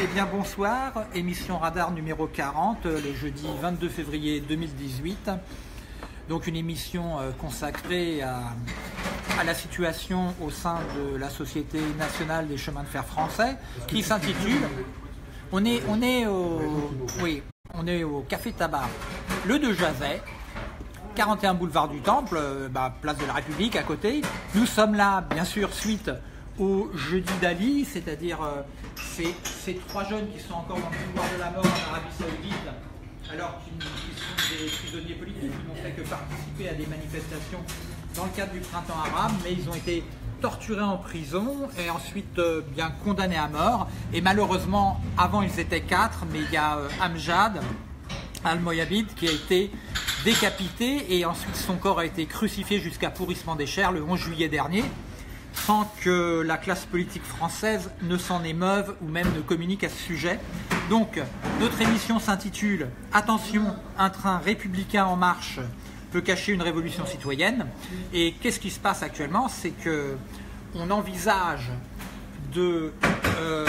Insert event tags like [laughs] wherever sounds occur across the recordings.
Eh bien bonsoir, émission Radar numéro 40, euh, le jeudi 22 février 2018. Donc une émission euh, consacrée à, la situation au sein de la Société nationale des chemins de fer français, qui s'intitule on est au Café Tabac, le de Jazet, 41 boulevard du Temple, euh, bah, place de la République à côté. Nous sommes là, bien sûr, suite au jeudi d'Ali, c'est-à-dire euh, ces, trois jeunes qui sont encore dans le pouvoir de la mort en Arabie Saoudite, alors qu'ils qu'ils sont des prisonniers politiques, qui n'ont fait que participer à des manifestations dans le cadre du printemps arabe, mais ils ont été torturés en prison et ensuite euh, bien condamnés à mort. Et malheureusement, avant ils étaient quatre, mais il y a euh, Amjad Al-Moyabid qui a été décapité et ensuite son corps a été crucifié jusqu'à pourrissement des chairs le 11 juillet dernier sans que la classe politique française ne s'en émeuve ou même ne communique à ce sujet. Donc, notre émission s'intitule Attention, un train républicain en marche peut cacher une révolution citoyenne. Et qu'est-ce qui se passe actuellement? C'est que on envisage de, euh,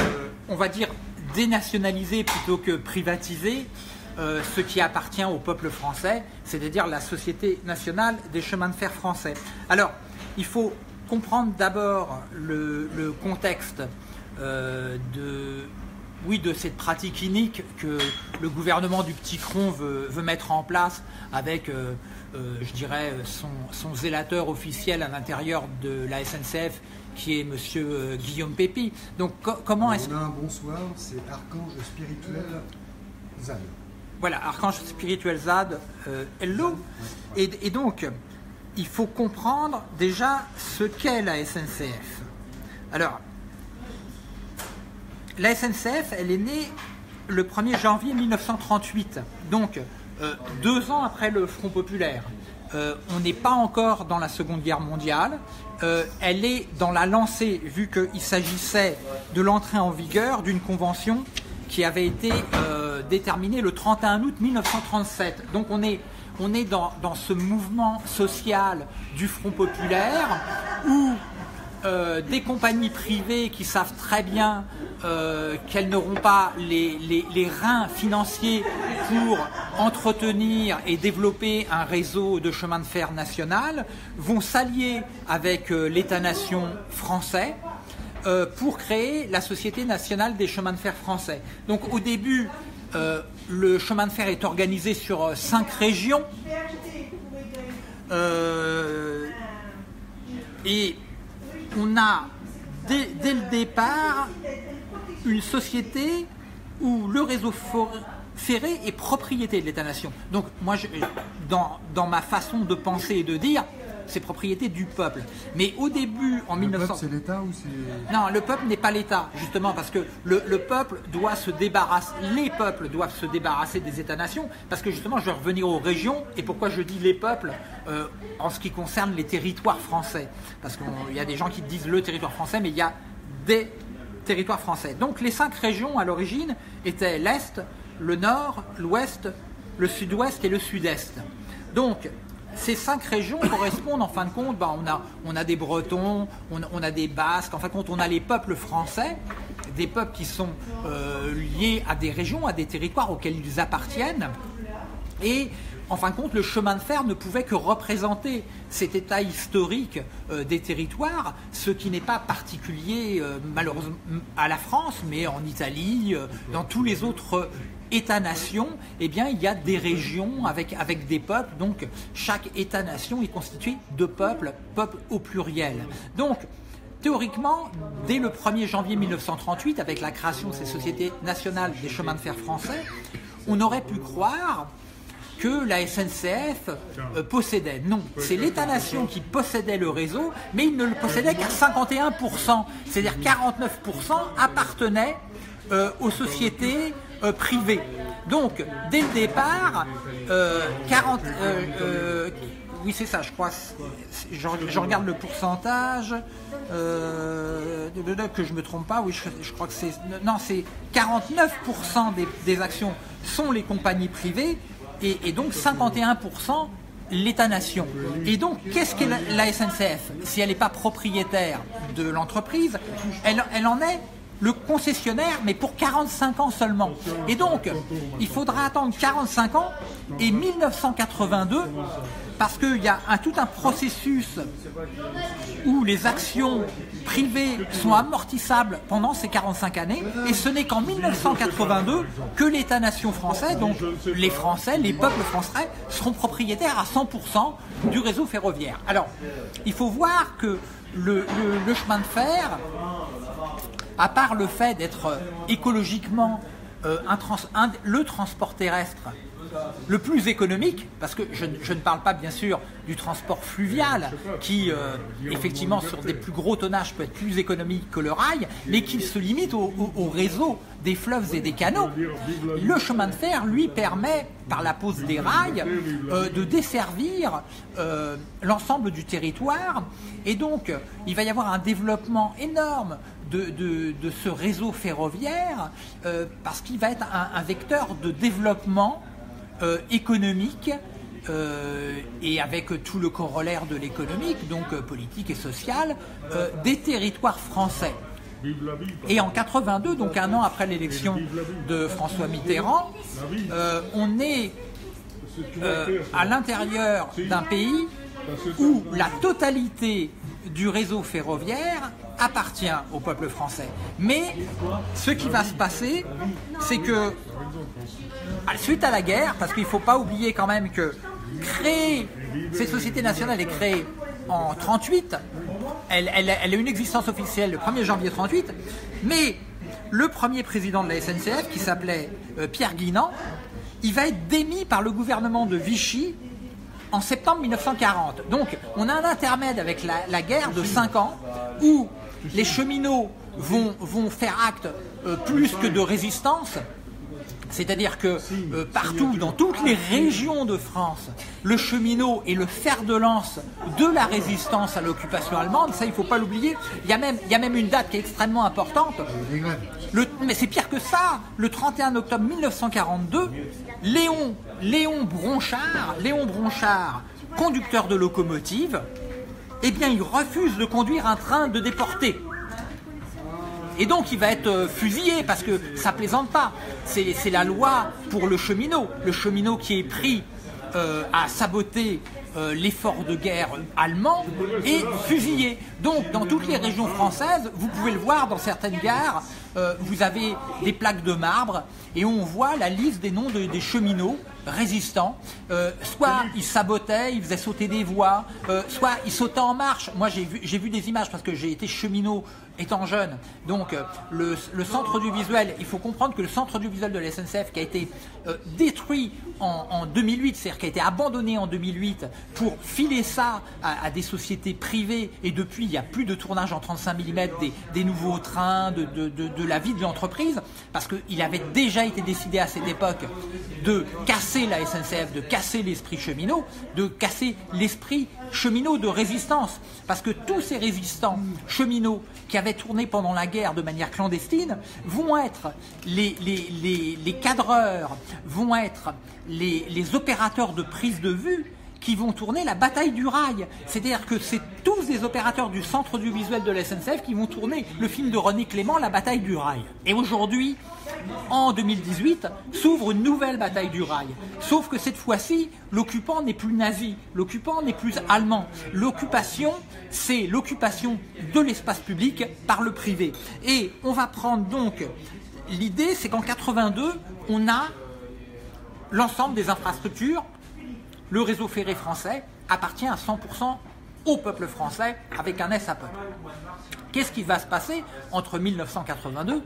on va dire, dénationaliser plutôt que privatiser euh, ce qui appartient au peuple français, c'est-à-dire la Société nationale des chemins de fer français. Alors, il faut comprendre d'abord le, le contexte euh, de, oui, de cette pratique inique que le gouvernement du Petit Cron veut, veut mettre en place avec, euh, euh, je dirais, son, son zélateur officiel à l'intérieur de la SNCF qui est Monsieur Guillaume Pépi. Donc co- comment est-ce On a un bonsoir, c'est Archange spirituel Zan. Voilà, Archange spirituel Zad, hello. Et, et donc, il faut comprendre déjà ce qu'est la SNCF. Alors, la SNCF, elle est née le 1er janvier 1938, donc euh, deux ans après le Front populaire. Euh, on n'est pas encore dans la Seconde Guerre mondiale. Euh, elle est dans la lancée, vu qu'il s'agissait de l'entrée en vigueur d'une convention qui avait été déterminée le 31 août 1937. Donc on est, on est dans, dans ce mouvement social du Front populaire où euh, des compagnies privées qui savent très bien euh, qu'elles n'auront pas les, les- reins financiers pour entretenir et développer un réseau de chemin de fer national vont s'allier avec euh, l'État-nation français pour créer la Société nationale des chemins de fer français. Donc au début, euh, le chemin de fer est organisé sur euh, cinq régions. Euh, et on a dès, le départ une société où le réseau ferré est propriété de l'État-nation. Donc moi, dans ma façon de penser et de dire, c'est propriété du peuple. Mais au début, en Le 1900... peuple, c'est l'État ou c'est. Non, le peuple n'est pas l'État, justement, parce que le, le peuple doit se débarrasser, les peuples doivent se débarrasser des États-nations, parce que justement, je vais revenir aux régions, et pourquoi je dis les peuples euh, en ce qui concerne les territoires français. Parce qu'il y a des gens qui disent le territoire français, mais il y a des territoires français. Donc les cinq régions, à l'origine, étaient l'Est, le Nord, l'Ouest, le Sud-Ouest et le Sud-Est. Donc, ces cinq régions correspondent en fin de compte, bah, on, a, des Bretons, on, on a des Basques, en fin de compte on a les peuples français, des peuples qui sont euh, liés à des régions, à des territoires auxquels ils appartiennent. Et en fin de compte, le chemin de fer ne pouvait que représenter cet état historique euh, des territoires, ce qui n'est pas particulier euh, malheureusement à la France, mais en Italie, euh, dans tous les autres États-nations, eh bien, il y a des régions avec, avec des peuples. Donc, chaque État-nation est constitué de peuples, peuples au pluriel. Donc, Théoriquement, dès le 1er janvier 1938, avec la création de ces sociétés nationales des chemins de fer français, on aurait pu croire que la SNCF euh, possédait. Non, c'est l'État-nation qui possédait le réseau, mais il ne le possédait qu'à 51%. C'est-à-dire 49% appartenaient euh, aux sociétés euh, privées. Donc, dès le départ, euh, 40, euh, oui, c'est ça, je crois. Je, je regarde le pourcentage. Euh, que je me trompe pas, oui, je, je crois que c'est. Non, c'est 49% des, des actions sont les compagnies privées et, et donc 51% l'État-nation. Et donc, qu'est-ce qu'est la, SNCF Si elle n'est pas propriétaire de l'entreprise, elle en est le concessionnaire, mais pour 45 ans seulement. Et donc, il faudra attendre 45 ans et 1982, parce qu'il y a tout un processus où les actions privées sont amortissables pendant ces 45 années, et ce n'est qu'en 1982 que l'État-nation français, donc les Français, les peuples français, seront propriétaires à 100% du réseau ferroviaire. Alors, il faut voir que le, chemin de fer, à part le fait d'être écologiquement euh, le transport terrestre le plus économique, parce que je, ne parle pas bien sûr du transport fluvial, qui euh, effectivement sur des plus gros tonnages peut être plus économique que le rail, mais qui se limite au, réseau des fleuves et des canaux. Le chemin de fer, lui, permet, par la pose des rails, euh, de desservir l'ensemble du territoire, et donc il va y avoir un développement énorme de, ce réseau ferroviaire euh, parce qu'il va être un, vecteur de développement euh, économique euh, et avec tout le corollaire de l'économique, donc politique et social, des territoires français. Et en 82, donc un an après l'élection de François Mitterrand, on est à l'intérieur d'un pays où la totalité du réseau ferroviaire appartient au peuple français. Mais ce qui va se passer, c'est que suite à la guerre, parce qu'il ne faut pas oublier quand même que créer cette société nationale est créée en 38, elle, a une existence officielle le 1er janvier 38, mais le premier président de la SNCF, qui s'appelait euh, Pierre Guinant, il va être démis par le gouvernement de Vichy en septembre 1940. Donc on a un intermède avec la, la guerre de 5 ans où les cheminots vont, vont faire acte euh, plus que de résistance, c'est-à-dire que euh, partout, dans toutes les régions de France, le cheminot est le fer de lance de la résistance à l'occupation allemande. Ça, il ne faut pas l'oublier. Il, y a même, il y a même une date qui est extrêmement importante. mais c'est pire que ça. Le 31 octobre 1942, Léon, Léon Bronchard, Léon Bronchard, conducteur de locomotive, eh bien il refuse de conduire un train de déportés. Et donc il va être euh, fusillé parce que ça plaisante pas. C'est la loi pour le cheminot. Le cheminot qui est pris euh, à saboter euh, l'effort de guerre allemand est fusillé. Donc dans toutes les régions françaises, vous pouvez le voir dans certaines gares, vous avez des plaques de marbre et on voit la liste des noms des cheminots résistants. Euh, soit ils sabotaient, ils faisaient sauter des voies, euh, soit ils sautaient en marche. Moi, j'ai vu des images parce que j'ai été cheminot étant jeune. Donc, euh, le, centre du visuel, il faut comprendre que le centre du visuel de la SNCF qui a été détruit en, 2008, c'est-à-dire qui a été abandonné en 2008 pour filer ça à, des sociétés privées, et depuis, il n'y a plus de tournage en 35 mm des, nouveaux trains, de, de la vie de l'entreprise, parce qu'il avait déjà été décidé à cette époque de casser la SNCF, de casser l'esprit cheminot, de casser l'esprit cheminot de résistance. Parce que tous ces résistants cheminots qui avaient tourné pendant la guerre de manière clandestine vont être les, les, cadreurs, vont être les, les opérateurs de prise de vue qui vont tourner la bataille du rail. C'est-à-dire que c'est tous des opérateurs du centre du visuel de la SNCF qui vont tourner le film de René Clément, La bataille du rail. Et aujourd'hui, en 2018, s'ouvre une nouvelle bataille du rail. Sauf que cette fois-ci, l'occupant n'est plus nazi, l'occupant n'est plus allemand. L'occupation, c'est l'occupation de l'espace public par le privé. Et on va prendre donc, l'idée c'est qu'en 82, on a l'ensemble des infrastructures, le réseau ferré français appartient à 100% au peuple français avec un S à peuple. Qu'est-ce qui va se passer entre 1982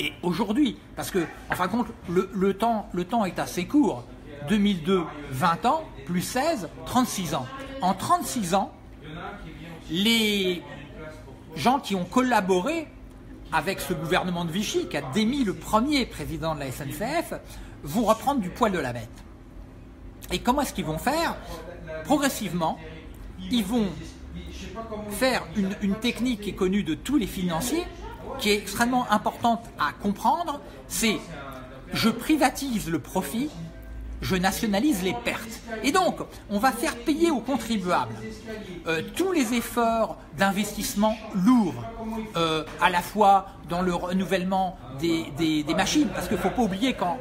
et aujourd'hui, parce que, en fin de compte, le, temps, le temps est assez court. 2002, 20 ans, plus 16, 36 ans. En 36 ans, les gens qui ont collaboré avec ce gouvernement de Vichy, qui a démis le premier président de la SNCF, vont reprendre du poil de la bête. Et comment est-ce qu'ils vont faire Progressivement, ils vont faire une, technique qui est connue de tous les financiers, qui est extrêmement importante à comprendre, c'est je privatise le profit, je nationalise les pertes. Et donc, on va faire payer aux contribuables euh, tous les efforts d'investissement lourds, euh, à la fois dans le renouvellement des, machines, parce qu'il ne faut pas oublier qu'en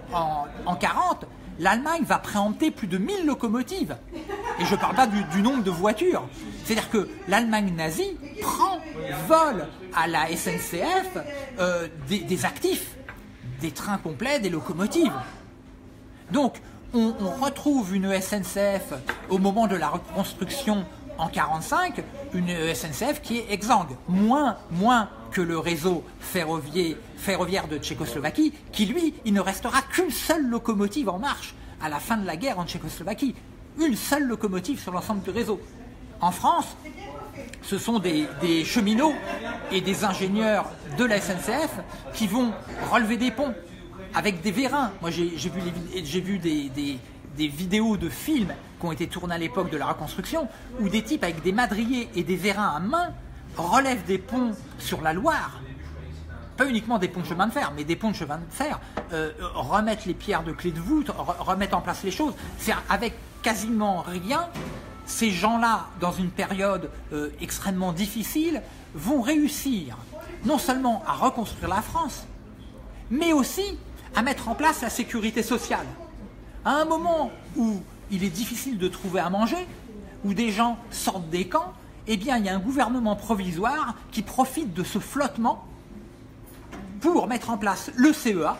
en, 40, l'Allemagne va préempter plus de 1000 locomotives. Et je ne parle pas du, nombre de voitures. C'est-à-dire que l'Allemagne nazie prend, vole à la SNCF euh, des actifs, des trains complets, des locomotives. Donc, on, retrouve une SNCF au moment de la reconstruction en 1945, une SNCF qui est exsangue, moins, moins que le réseau ferroviaire, de Tchécoslovaquie, qui lui, il ne restera qu'une seule locomotive en marche à la fin de la guerre en Tchécoslovaquie. Une seule locomotive sur l'ensemble du réseau. En France, ce sont des, cheminots et des ingénieurs de la SNCF qui vont relever des ponts avec des vérins. Moi, j'ai vu, des, des, vidéos de films qui ont été tournés à l'époque de la reconstruction, où des types avec des madriers et des vérins à main relèvent des ponts sur la Loire. Pas uniquement des ponts de chemin de fer, mais des ponts de chemin de fer, euh, remettent les pierres de clé de voûte, remettent en place les choses. C'est avec quasiment rien, ces gens-là, dans une période euh, extrêmement difficile, vont réussir non seulement à reconstruire la France, mais aussi à mettre en place la sécurité sociale. À un moment où il est difficile de trouver à manger, où des gens sortent des camps, eh bien, il y a un gouvernement provisoire qui profite de ce flottement pour mettre en place le CEA,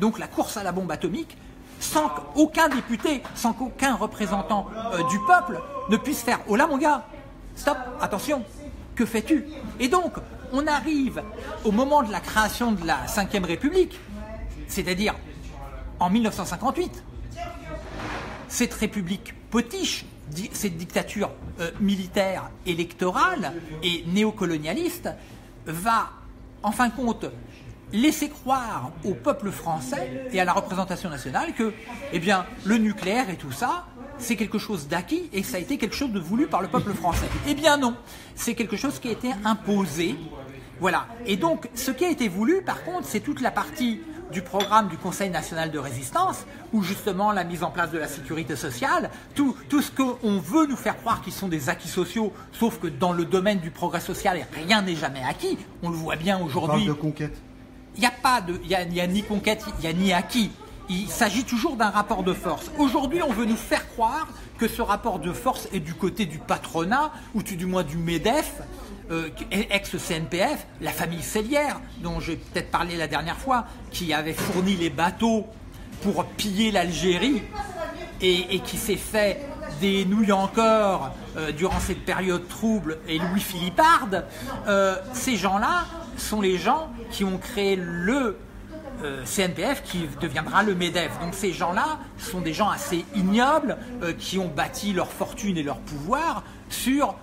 donc la course à la bombe atomique, sans qu'aucun député, sans qu'aucun représentant euh, du peuple ne puisse faire « Oh là mon gars, stop, attention, que fais-tu » Et donc, on arrive au moment de la création de la Ve République, c'est-à-dire en 1958. Cette république potiche, cette dictature euh, militaire, électorale et néocolonialiste va, en fin de compte, laisser croire au peuple français et à la représentation nationale que eh bien, le nucléaire et tout ça, c'est quelque chose d'acquis et ça a été quelque chose de voulu par le peuple français. Eh bien non, c'est quelque chose qui a été imposé. Voilà. Et donc, ce qui a été voulu, par contre, c'est toute la partie du programme du Conseil national de résistance, où justement la mise en place de la sécurité sociale, tout, tout ce qu'on veut nous faire croire qu'ils sont des acquis sociaux, sauf que dans le domaine du progrès social, rien n'est jamais acquis. On le voit bien aujourd'hui. de conquête. Il n'y a pas de, il y a ni conquête, il n'y a ni acquis il s'agit toujours d'un rapport de force. Aujourd'hui, on veut nous faire croire que ce rapport de force est du côté du patronat, ou du moins du MEDEF, euh, ex-CNPF, la famille Cellière, dont j'ai peut-être parlé la dernière fois, qui avait fourni les bateaux pour piller l'Algérie et, qui s'est fait des nouilles encore euh, durant cette période trouble et Louis Philipparde, euh, ces gens-là sont les gens qui ont créé le CNPF qui deviendra le MEDEF. Donc ces gens-là sont des gens assez ignobles qui ont bâti leur fortune et leur pouvoir sur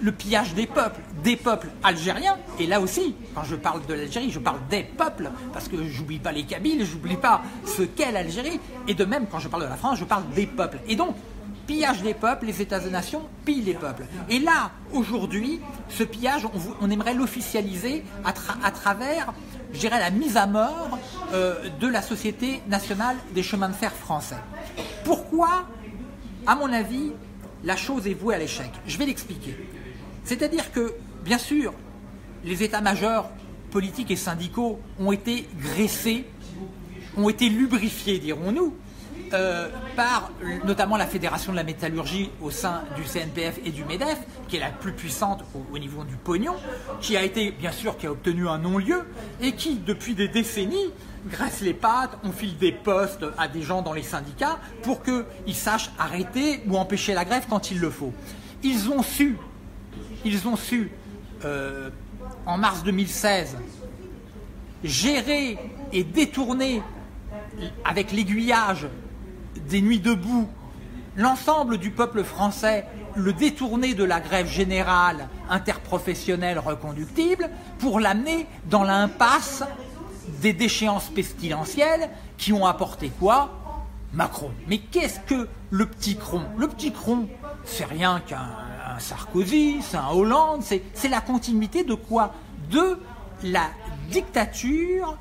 le pillage des peuples, des peuples algériens. Et là aussi, quand je parle de l'Algérie, je parle des peuples, parce que j'oublie pas les Kabyles, j'oublie pas ce qu'est l'Algérie. Et de même, quand je parle de la France, je parle des peuples. Et donc, pillage des peuples, les États-nations pillent les peuples. Et là, aujourd'hui, ce pillage, on, aimerait l'officialiser à, travers je dirais, la mise à mort euh, de la Société nationale des chemins de fer français. Pourquoi, à mon avis, la chose est vouée à l'échec? Je vais l'expliquer. C'est-à-dire que, bien sûr, les états-majors politiques et syndicaux ont été graissés, ont été lubrifiés, dirons-nous, euh, par notamment la Fédération de la métallurgie au sein du CNPF et du MEDEF, qui est la plus puissante au, niveau du pognon, qui a été, bien sûr, qui a obtenu un non-lieu, et qui, depuis des décennies, graisse les pattes, on file des postes à des gens dans les syndicats pour qu'ils sachent arrêter ou empêcher la grève quand il le faut. Ils ont su, ils ont su, euh, en mars 2016, gérer et détourner avec l'aiguillage des nuits debout, l'ensemble du peuple français le détourner de la grève générale interprofessionnelle reconductible pour l'amener dans l'impasse des déchéances pestilentielles qui ont apporté quoi? Macron. Mais qu'est-ce que le petit cron? Le petit cron, c'est rien qu'un Sarkozy, c'est un Hollande, c'est la continuité de quoi? De la dictature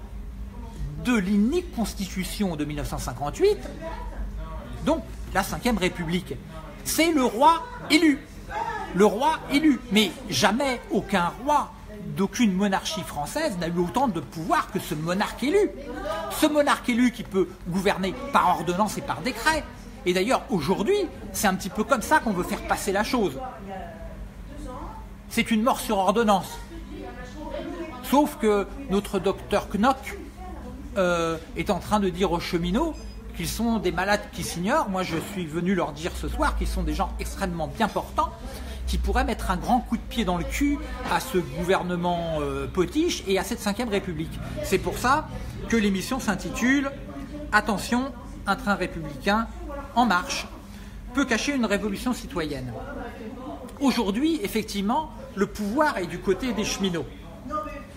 de l'unique constitution de 1958, donc la Ve République. C'est le roi élu. Le roi élu. Mais jamais aucun roi d'aucune monarchie française n'a eu autant de pouvoir que ce monarque élu. Ce monarque élu qui peut gouverner par ordonnance et par décret. Et d'ailleurs, aujourd'hui, c'est un petit peu comme ça qu'on veut faire passer la chose. C'est une mort sur ordonnance. Sauf que notre docteur Knock euh, est en train de dire aux cheminots qu'ils sont des malades qui s'ignorent. Moi, je suis venu leur dire ce soir qu'ils sont des gens extrêmement bien portants, qui pourraient mettre un grand coup de pied dans le cul à ce gouvernement euh, potiche et à cette cinquième République. C'est pour ça que l'émission s'intitule Attention, un train républicain en marche peut cacher une révolution citoyenne. Aujourd'hui, effectivement, le pouvoir est du côté des cheminots,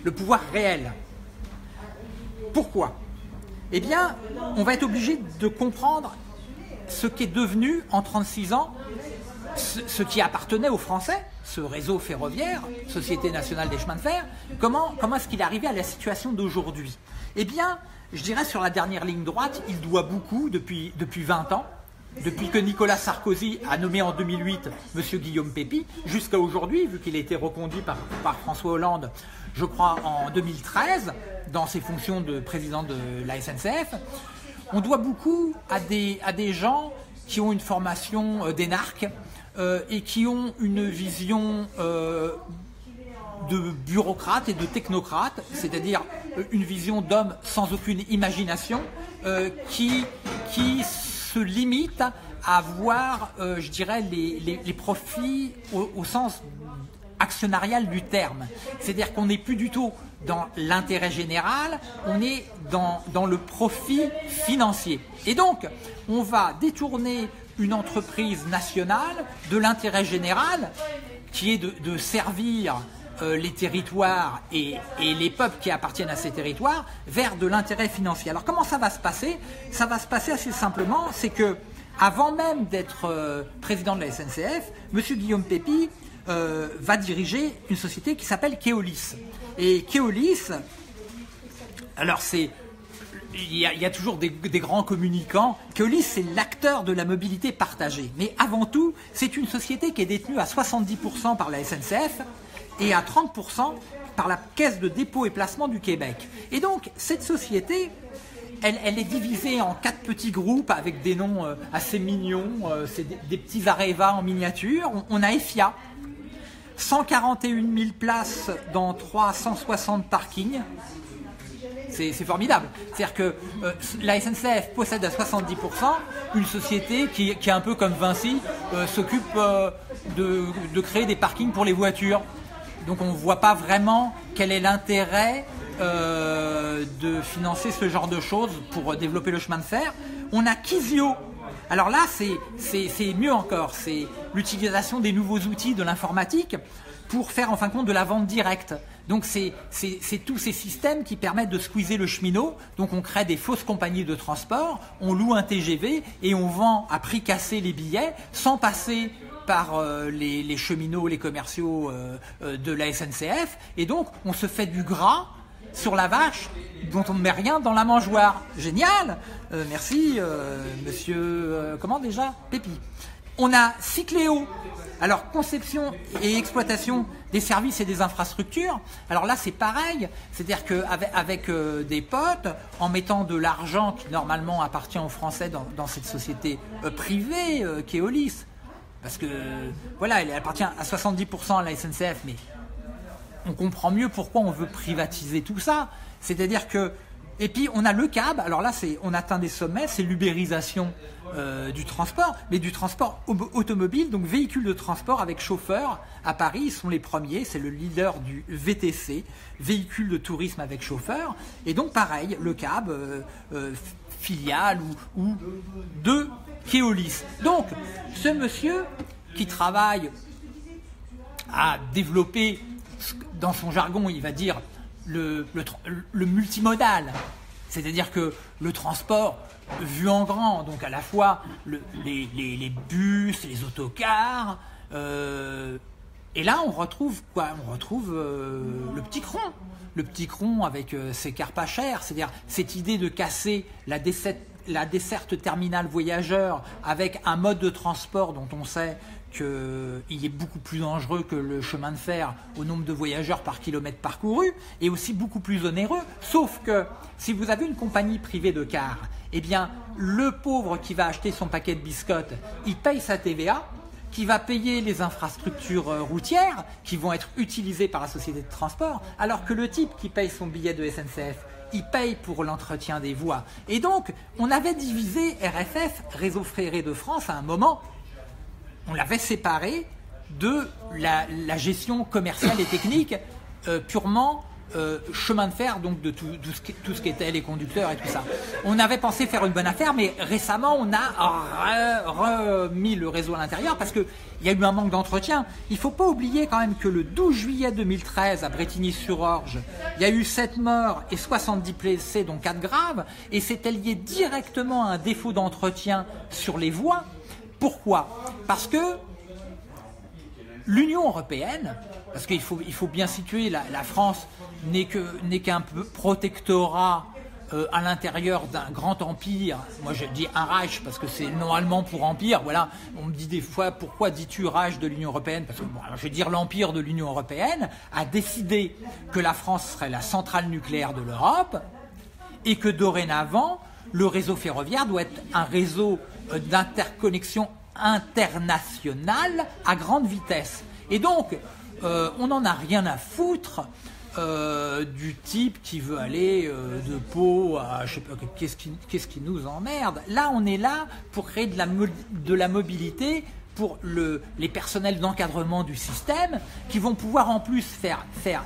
le pouvoir réel. Pourquoi? Eh bien, on va être obligé de comprendre ce qu'est devenu en 36 ans ce, qui appartenait aux Français, ce réseau ferroviaire, Société nationale des chemins de fer, comment, comment est-ce qu'il est arrivé à la situation d'aujourd'hui? Eh bien, je dirais sur la dernière ligne droite, il doit beaucoup depuis, depuis 20 ans depuis que Nicolas Sarkozy a nommé en 2008 M. Guillaume Pépi, jusqu'à aujourd'hui, vu qu'il a été reconduit par, François Hollande, je crois en 2013, dans ses fonctions de président de la SNCF, on doit beaucoup à des, à des gens qui ont une formation euh, d'énarque euh, et qui ont une vision euh, de bureaucrate et de technocrate, c'est-à-dire une vision d'homme sans aucune imagination, qui, qui limite à voir, euh, je dirais, les, profits au, sens actionnarial du terme. C'est-à-dire qu'on n'est plus du tout dans l'intérêt général, on est dans, dans le profit financier. Et donc, on va détourner une entreprise nationale de l'intérêt général, qui est de servir euh, les territoires et, les peuples qui appartiennent à ces territoires vers de l'intérêt financier. Alors comment ça va se passer? Ça va se passer assez simplement, c'est que avant même d'être euh, président de la SNCF, M. Guillaume Pépi euh, va diriger une société qui s'appelle Keolis. Et Keolis, alors c'est il y, a, toujours des, des, grands communicants. Keolis, c'est l'acteur de la mobilité partagée. Mais avant tout, c'est une société qui est détenue à 70% par la SNCF et à 30% par la Caisse de dépôt et placement du Québec. Et donc, cette société, elle, est divisée en quatre petits groupes avec des noms euh, assez mignons. Euh, c'est des, petits Areva en miniature. On, a EFIA, 141 000 places dans 360 parkings. C'est formidable. C'est-à-dire que euh, la SNCF possède à 70% une société qui, est un peu comme Vinci, s'occupe de, créer des parkings pour les voitures. Donc on ne voit pas vraiment quel est l'intérêt euh, de financer ce genre de choses pour développer le chemin de fer. On a Kizio. Alors là, c'est mieux encore. C'est l'utilisation des nouveaux outils de l'informatique pour faire en fin de compte de la vente directe. Donc c'est tous ces systèmes qui permettent de squeezer le cheminot. Donc on crée des fausses compagnies de transport, on loue un TGV et on vend à prix cassé les billets sans passer par euh, les, cheminots, les commerciaux euh, euh, de la SNCF. Et donc, on se fait du gras sur la vache dont on ne met rien dans la mangeoire. Génial Merci, monsieur... comment déjà Pépi. On a Cycléo. Alors, conception et exploitation des services et des infrastructures. Alors là, c'est pareil. C'est-à-dire qu'avec avec, des potes, en mettant de l'argent qui normalement appartient aux Français dans, cette société privée, Keolis, parce que, voilà, elle appartient à 70% à la SNCF, mais on comprend mieux pourquoi on veut privatiser tout ça. C'est-à-dire que et puis on a le cab, alors là c'est on atteint des sommets, c'est l'ubérisation euh, du transport, mais du transport automobile, donc véhicule de transport avec chauffeur. À Paris, ils sont les premiers, c'est le leader du VTC, véhicule de tourisme avec chauffeur. Et donc pareil, le cab, euh, euh, filiale ou, ou de Keolis. Donc, ce monsieur qui travaille à développer, dans son jargon, il va dire le, multimodal, c'est-à-dire que le transport vu en grand, donc à la fois les, bus, les autocars, euh, et là on retrouve quoi? On retrouve euh, le petit cron, le petit cron avec euh, ses pas chers, c'est-à-dire cette idée de casser la desserte, la desserte terminale voyageur avec un mode de transport dont on sait qu'il est beaucoup plus dangereux que le chemin de fer au nombre de voyageurs par kilomètre parcouru et aussi beaucoup plus onéreux. Sauf que si vous avez une compagnie privée de cars, eh bien le pauvre qui va acheter son paquet de biscottes, il paye sa TVA, qui va payer les infrastructures euh, routières qui vont être utilisées par la société de transport, alors que le type qui paye son billet de SNCF, il paye pour l'entretien des voies. Et donc, on avait divisé RFF, Réseau Ferré de France, à un moment, on l'avait séparé de la, gestion commerciale et technique euh, purement euh, chemin de fer, donc de tout, ce qui, tout, ce qui, était les conducteurs et tout ça. On avait pensé faire une bonne affaire, mais récemment, on a remis le réseau à l'intérieur parce qu'il y a eu un manque d'entretien. Il faut pas oublier quand même que le 12 juillet 2013, à Bretigny-sur-Orge, il y a eu 7 morts et 70 blessés, dont 4 graves, et c'était lié directement à un défaut d'entretien sur les voies. Pourquoi? Parce que l'Union européenne, parce qu'il faut, bien situer, la, France n'est qu'un protectorat euh, à l'intérieur d'un grand empire. Moi, je dis un Reich parce que c'est normalement pour empire. Voilà, on me dit des fois pourquoi dis-tu Reich de l'Union européenne? Parce que je vais dire l'empire de l'Union européenne a décidé que la France serait la centrale nucléaire de l'Europe et que dorénavant le réseau ferroviaire doit être un réseau euh, d'interconnexion internationale à grande vitesse. Et donc, euh, on n'en a rien à foutre euh, du type qui veut aller euh, de Pau à je sais pas qu'est-ce qui, qui nous emmerde. Là, on est là pour créer de la, de la mobilité pour le, les personnels d'encadrement du système qui vont pouvoir en plus faire, faire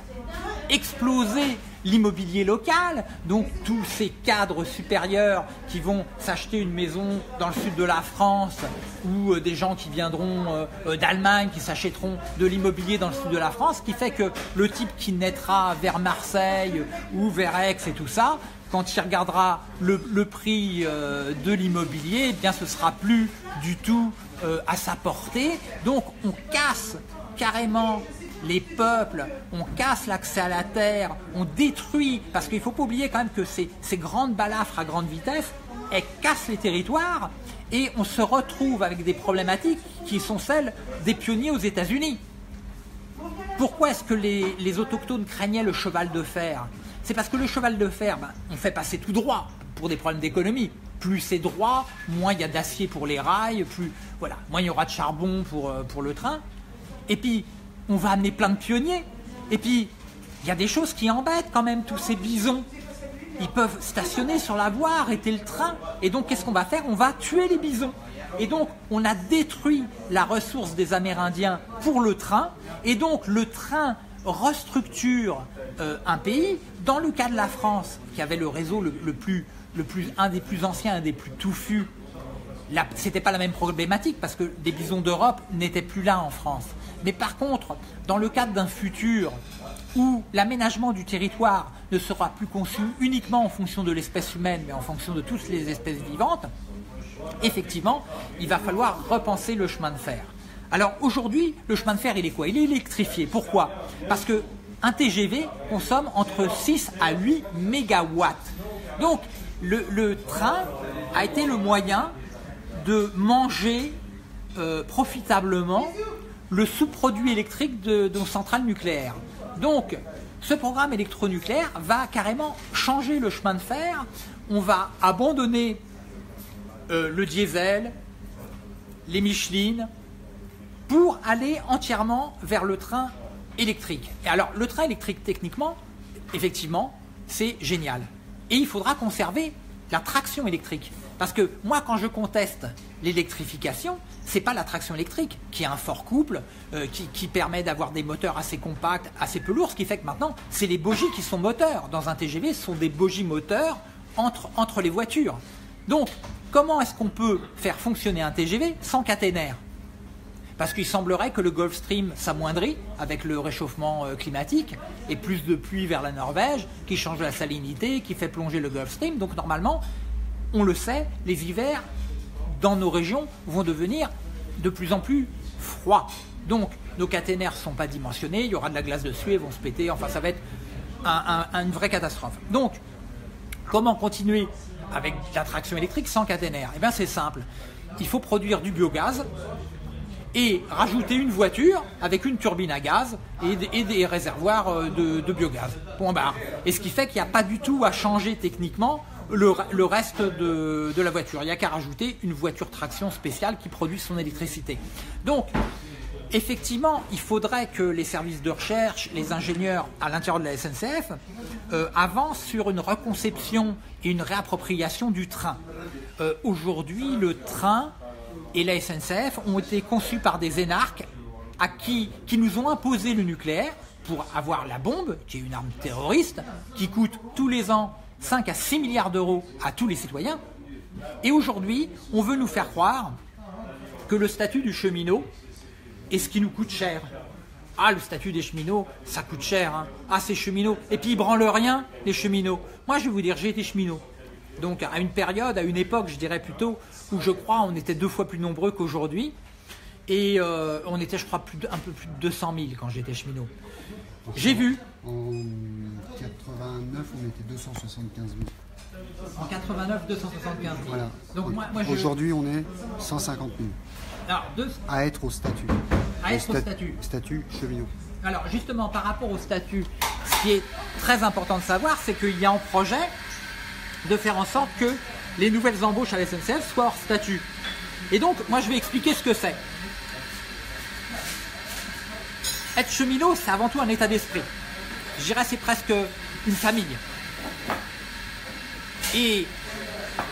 exploser l'immobilier local, donc tous ces cadres supérieurs qui vont s'acheter une maison dans le sud de la France ou euh, des gens qui viendront euh, euh, d'Allemagne qui s'achèteront de l'immobilier dans le sud de la France, qui fait que le type qui naîtra vers Marseille ou vers Aix et tout ça, quand il regardera le, prix de l'immobilier, eh bien ce sera plus du tout à sa portée. Donc on casse carrément les peuples, on casse l'accès à la terre, on détruit, parce qu'il ne faut pas oublier quand même que ces, grandes balafres à grande vitesse, elles cassent les territoires et on se retrouve avec des problématiques qui sont celles des pionniers aux États-Unis. Pourquoi est-ce que les, autochtones craignaient le cheval de fer? C'est parce que le cheval de fer, ben, on fait passer tout droit pour des problèmes d'économie. Plus c'est droit, moins il y a d'acier pour les rails, plus voilà, moins il y aura de charbon pour, euh, pour le train. Et puis, on va amener plein de pionniers. Et puis, il y a des choses qui embêtent quand même, tous ces bisons. Ils peuvent stationner sur la voie, arrêter le train. Et donc, qu'est-ce qu'on va faire? On va tuer les bisons. Et donc, on a détruit la ressource des Amérindiens pour le train. Et donc, le train restructure euh, un pays. Dans le cas de la France, qui avait le réseau le, plus, le plus, un des plus anciens, un des plus touffus, c'était pas la même problématique parce que des bisons d'Europe n'étaient plus là en France. Mais par contre, dans le cadre d'un futur où l'aménagement du territoire ne sera plus conçu uniquement en fonction de l'espèce humaine, mais en fonction de toutes les espèces vivantes, effectivement, il va falloir repenser le chemin de fer. Alors aujourd'hui, le chemin de fer, il est quoi? Il est électrifié. Pourquoi? Parce que un TGV consomme entre 6 à 8 mégawatts. Donc le, train a été le moyen de manger euh, profitablement le sous-produit électrique de, nos centrales nucléaires. Donc, ce programme électronucléaire va carrément changer le chemin de fer. On va abandonner euh, le diesel, les Michelin, pour aller entièrement vers le train électrique. Et alors, le train électrique, techniquement, effectivement, c'est génial. Et il faudra conserver la traction électrique. Parce que moi, quand je conteste l'électrification, c'est pas la traction électrique qui a un fort couple, euh, qui, permet d'avoir des moteurs assez compacts, assez peu lourds, ce qui fait que maintenant, c'est les bogies qui sont moteurs. Dans un TGV, ce sont des bogies moteurs entre, entre les voitures. Donc, comment est-ce qu'on peut faire fonctionner un TGV sans caténaire? Parce qu'il semblerait que le Gulf Stream s'amoindrit avec le réchauffement euh, climatique et plus de pluie vers la Norvège qui change la salinité, qui fait plonger le Gulf Stream. Donc normalement, on le sait, les hivers dans nos régions vont devenir de plus en plus froids. Donc nos caténaires ne sont pas dimensionnés, il y aura de la glace dessus, ils vont se péter, enfin ça va être une vraie catastrophe. Donc, comment continuer avec la traction électrique sans caténaire? Eh bien, c'est simple. Il faut produire du biogaz et rajouter une voiture avec une turbine à gaz et, des réservoirs euh, de, biogaz. Point barre. Et ce qui fait qu'il n'y a pas du tout à changer techniquement le, reste de, la voiture. Il n'y a qu'à rajouter une voiture traction spéciale qui produit son électricité. Donc, effectivement, il faudrait que les services de recherche, les ingénieurs à l'intérieur de la SNCF euh, avancent sur une reconception et une réappropriation du train. Euh, aujourd'hui, le train et la SNCF ont été conçus par des énarques à qui, qui nous ont imposé le nucléaire pour avoir la bombe, qui est une arme terroriste, qui coûte tous les ans 5 à 6 milliards d'euros à tous les citoyens. Et aujourd'hui, on veut nous faire croire que le statut du cheminot est ce qui nous coûte cher. Ah, le statut des cheminots, ça coûte cher. Hein. Ah, ces cheminots. Et puis ils branlent rien, les cheminots. Moi, je vais vous dire, j'ai été cheminot. Donc, à une période, à une époque, je dirais plutôt, où je crois on était deux fois plus nombreux qu'aujourd'hui. Et euh, on était, je crois, un peu plus de 200 000 quand j'étais cheminot. J'ai vu. En 89, on était 275 000. En 89, 275 000. Voilà. Donc, moi, Aujourd'hui, on est 150 000. Alors, À être au statut. À être au statut. Statut cheminot. Alors, justement, par rapport au statut, ce qui est très important de savoir, c'est qu'il y a en projet de faire en sorte que les nouvelles embauches à la SNCF soient hors statut. Et donc, moi, je vais expliquer ce que c'est. Être cheminot, c'est avant tout un état d'esprit. Je dirais c'est presque une famille. Et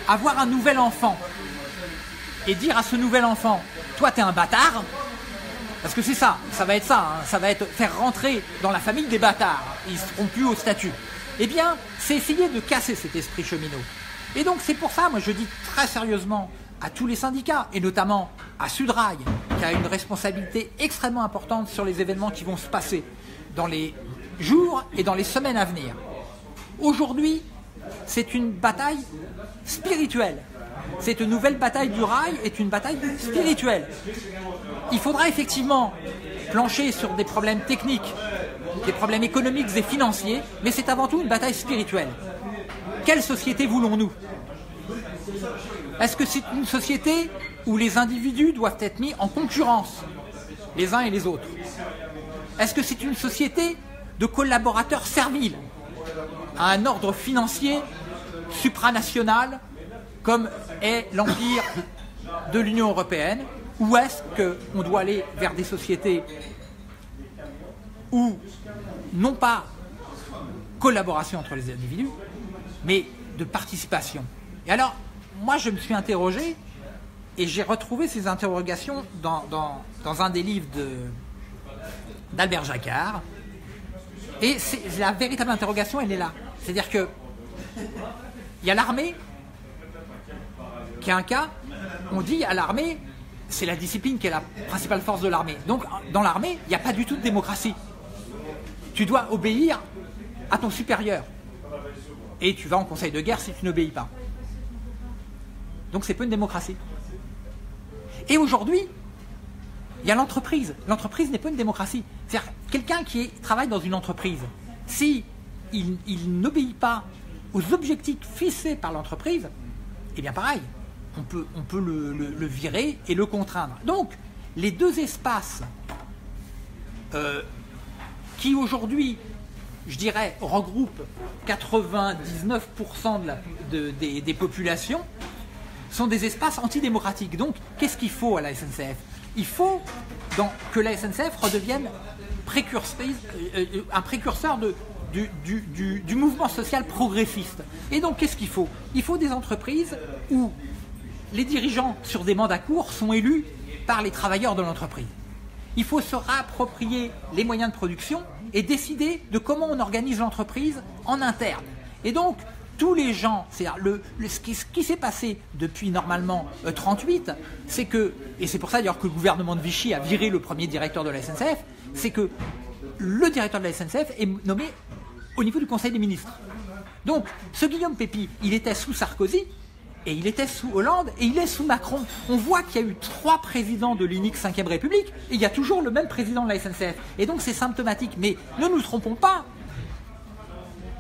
avoir un nouvel enfant et dire à ce nouvel enfant, toi t'es un bâtard, parce que c'est ça, ça va être ça, hein. ça va être faire rentrer dans la famille des bâtards, ils seront plus au statut. Eh bien, c'est essayer de casser cet esprit cheminot. Et donc c'est pour ça, moi je dis très sérieusement à tous les syndicats, et notamment à Sudrail, qui a une responsabilité extrêmement importante sur les événements qui vont se passer dans les jours et dans les semaines à venir. Aujourd'hui, c'est une bataille spirituelle. Cette nouvelle bataille du rail est une bataille spirituelle. Il faudra effectivement plancher sur des problèmes techniques, des problèmes économiques et financiers, mais c'est avant tout une bataille spirituelle. Quelle société voulons-nous? Est-ce que c'est une société où les individus doivent être mis en concurrence, les uns et les autres? Est-ce que c'est une société de collaborateurs serviles à un ordre financier supranational comme est l'empire de l'Union européenne Ou est-ce qu'on doit aller vers des sociétés où, non pas collaboration entre les individus, mais de participation? Et alors, moi, je me suis interrogé et j'ai retrouvé ces interrogations dans, dans un des livres d'Albert Jacquard. Et la véritable interrogation, elle est là. C'est-à-dire que il y a l'armée qui est un cas, on dit à l'armée, c'est la discipline qui est la principale force de l'armée. Donc dans l'armée, il n'y a pas du tout de démocratie. Tu dois obéir à ton supérieur. Et tu vas en conseil de guerre si tu n'obéis pas. Donc c'est peu une démocratie. Et aujourd'hui, il y a l'entreprise. L'entreprise n'est pas une démocratie. C'est-à-dire quelqu'un qui travaille dans une entreprise, si il, n'obéit pas aux objectifs fixés par l'entreprise, eh bien pareil, on peut, on peut le, virer et le contraindre. Donc, les deux espaces euh, qui aujourd'hui, je dirais, regroupent 99% de des, populations, sont des espaces antidémocratiques. Donc, qu'est-ce qu'il faut à la SNCF Il faut que la SNCF redevienne euh, un précurseur du, mouvement social progressiste. Et donc, qu'est-ce qu'il faut? Il faut des entreprises où les dirigeants sur des mandats courts sont élus par les travailleurs de l'entreprise. Il faut se réapproprier les moyens de production et décider de comment on organise l'entreprise en interne. Et donc, tous les gens, c'est-à-dire le, ce qui, s'est passé depuis normalement 38, euh, c'est que, et c'est pour ça d'ailleurs que le gouvernement de Vichy a viré le premier directeur de la SNCF, c'est que le directeur de la SNCF est nommé au niveau du Conseil des ministres. Donc, ce Guillaume Pépi, il était sous Sarkozy, et il était sous Hollande, et il est sous Macron. On voit qu'il y a eu trois présidents de l'unique 5ème République, et il y a toujours le même président de la SNCF. Et donc c'est symptomatique. Mais ne nous trompons pas,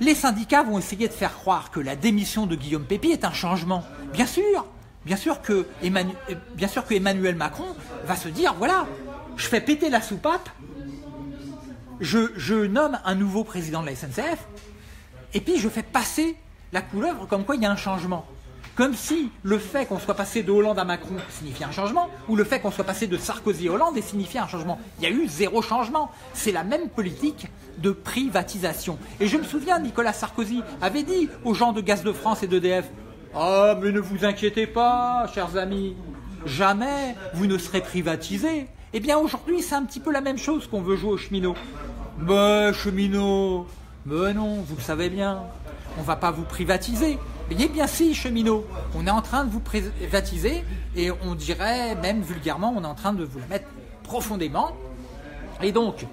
les syndicats vont essayer de faire croire que la démission de Guillaume Pépi est un changement. Bien sûr, bien sûr que Emmanuel, bien sûr que Emmanuel Macron va se dire voilà, je fais péter la soupape, je, nomme un nouveau président de la SNCF, et puis je fais passer la couleuvre comme quoi il y a un changement. Comme si le fait qu'on soit passé de Hollande à Macron signifiait un changement, ou le fait qu'on soit passé de Sarkozy à Hollande signifiait un changement. Il y a eu zéro changement. C'est la même politique de privatisation. Et je me souviens, Nicolas Sarkozy avait dit aux gens de Gaz de France et d'EDF Ah, mais ne vous inquiétez pas, chers amis, jamais vous ne serez privatisés. Eh bien, aujourd'hui, c'est un petit peu la même chose qu'on veut jouer aux cheminots. Mais cheminots, mais non, vous le savez bien, on va pas vous privatiser. Eh bien si, cheminot, on est en train de vous privatiser et on dirait même vulgairement, on est en train de vous la mettre profondément. Et donc,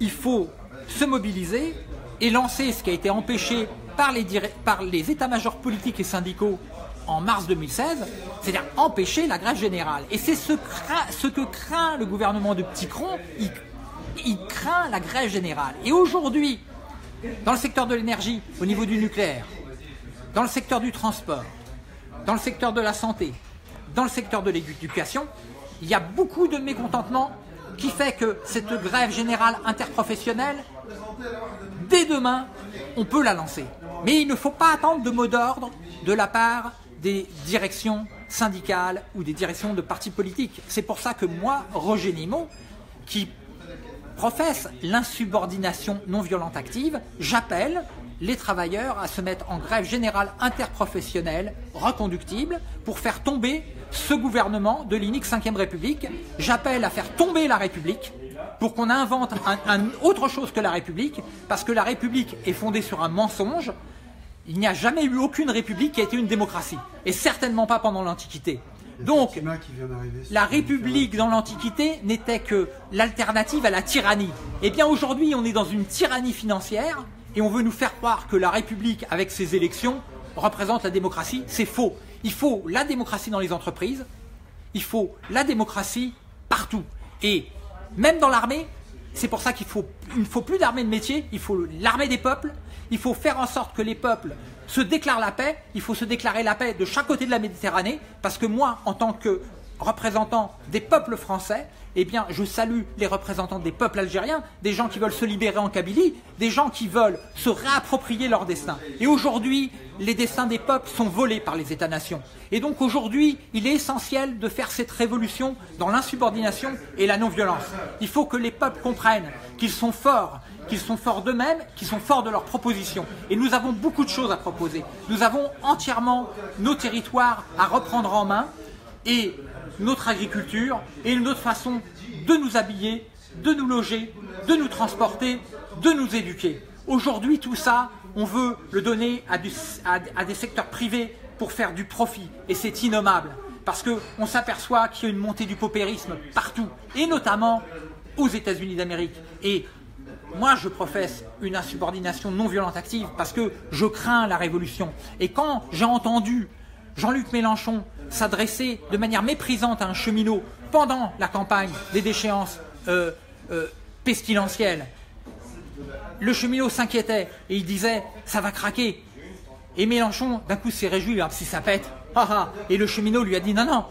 il faut se mobiliser et lancer ce qui a été empêché par les, états-majors politiques et syndicaux en mars 2016, c'est-à-dire empêcher la grève générale. Et c'est ce, que craint le gouvernement de Petit il craint la grève générale. Et aujourd'hui, dans le secteur de l'énergie, au niveau du nucléaire, dans le secteur du transport, dans le secteur de la santé, dans le secteur de l'éducation, il y a beaucoup de mécontentement qui fait que cette grève générale interprofessionnelle, dès demain, on peut la lancer. Mais il ne faut pas attendre de mots d'ordre de la part des directions syndicales ou des directions de partis politiques. C'est pour ça que moi, Roger Nimot, qui professe l'insubordination non violente active, j'appelle les travailleurs à se mettre en grève générale interprofessionnelle reconductible pour faire tomber ce gouvernement de l'inique 5ème République. J'appelle à faire tomber la République pour qu'on invente autre chose que la République, parce que la République est fondée sur un mensonge. Il n'y a jamais eu aucune République qui a été une démocratie, et certainement pas pendant l'Antiquité. Donc, la République dans l'Antiquité n'était que l'alternative à la tyrannie. Eh bien, aujourd'hui, on est dans une tyrannie financière et on veut nous faire croire que la République, avec ses élections, représente la démocratie. C'est faux. Il faut la démocratie dans les entreprises, il faut la démocratie partout. Et même dans l'armée, c'est pour ça qu'il ne faut plus d'armée de métier, il faut l'armée des peuples, il faut faire en sorte que les peuples se déclarent la paix, il faut se déclarer la paix de chaque côté de la Méditerranée, parce que moi, en tant que représentant des peuples français, eh bien, je salue les représentants des peuples algériens, des gens qui veulent se libérer en Kabylie, des gens qui veulent se réapproprier leur destin. Et aujourd'hui, les destins des peuples sont volés par les États-nations. Et donc aujourd'hui, il est essentiel de faire cette révolution dans l'insubordination et la non-violence. Il faut que les peuples comprennent qu'ils sont forts, qu'ils sont forts d'eux-mêmes, qu'ils sont forts de leurs propositions. Et nous avons beaucoup de choses à proposer. Nous avons entièrement nos territoires à reprendre en main. Et notre agriculture et une autre façon de nous habiller, de nous loger, de nous transporter, de nous éduquer. Aujourd'hui, tout ça, on veut le donner à, des secteurs privés pour faire du profit. Et c'est innommable. Parce qu'on s'aperçoit qu'il y a une montée du paupérisme partout, et notamment aux États-Unis d'Amérique. Et moi, je professe une insubordination non violente active parce que je crains la révolution. Et quand j'ai entendu Jean-Luc Mélenchon s'adresser de manière méprisante à un cheminot pendant la campagne des déchéances euh, euh, pestilentielles. Le cheminot s'inquiétait et il disait ça va craquer. Et Mélenchon, d'un coup, s'est réjoui, si ça pète. Et le cheminot lui a dit non, non,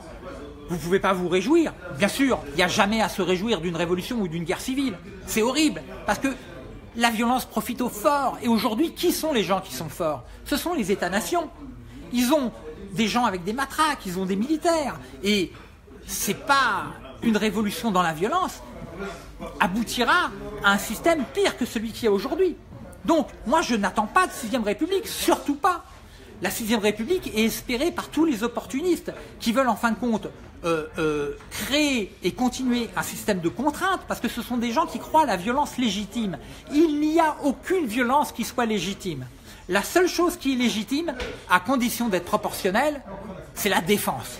vous ne pouvez pas vous réjouir. Bien sûr, il n'y a jamais à se réjouir d'une révolution ou d'une guerre civile. C'est horrible, parce que la violence profite aux forts. Et aujourd'hui, qui sont les gens qui sont forts? Ce sont les États-nations. Ils ont des gens avec des matraques, ils ont des militaires. Et c'est pas une révolution dans la violence aboutira à un système pire que celui qui est aujourd'hui. Donc, moi, je n'attends pas de sixième République, surtout pas. La sixième République est espérée par tous les opportunistes qui veulent, en fin de compte, euh, euh, créer et continuer un système de contrainte, parce que ce sont des gens qui croient à la violence légitime. Il n'y a aucune violence qui soit légitime. La seule chose qui est légitime, à condition d'être proportionnelle, c'est la défense.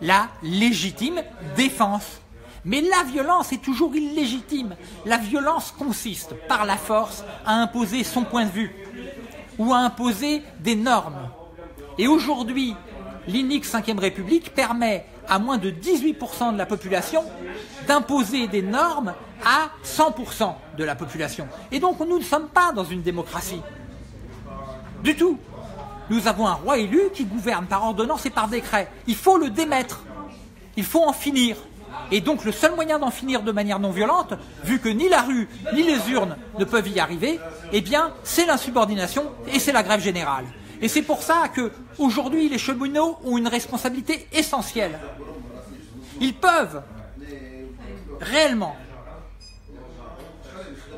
La légitime défense. Mais la violence est toujours illégitime. La violence consiste, par la force, à imposer son point de vue ou à imposer des normes. Et aujourd'hui, l'inique 5 République permet à moins de 18% de la population d'imposer des normes à 100% de la population. Et donc nous ne sommes pas dans une démocratie. Du tout. Nous avons un roi élu qui gouverne par ordonnance et par décret. Il faut le démettre. Il faut en finir. Et donc le seul moyen d'en finir de manière non violente, vu que ni la rue ni les urnes ne peuvent y arriver, eh bien c'est l'insubordination et c'est la grève générale. Et c'est pour ça que aujourd'hui les cheminots ont une responsabilité essentielle. Ils peuvent réellement,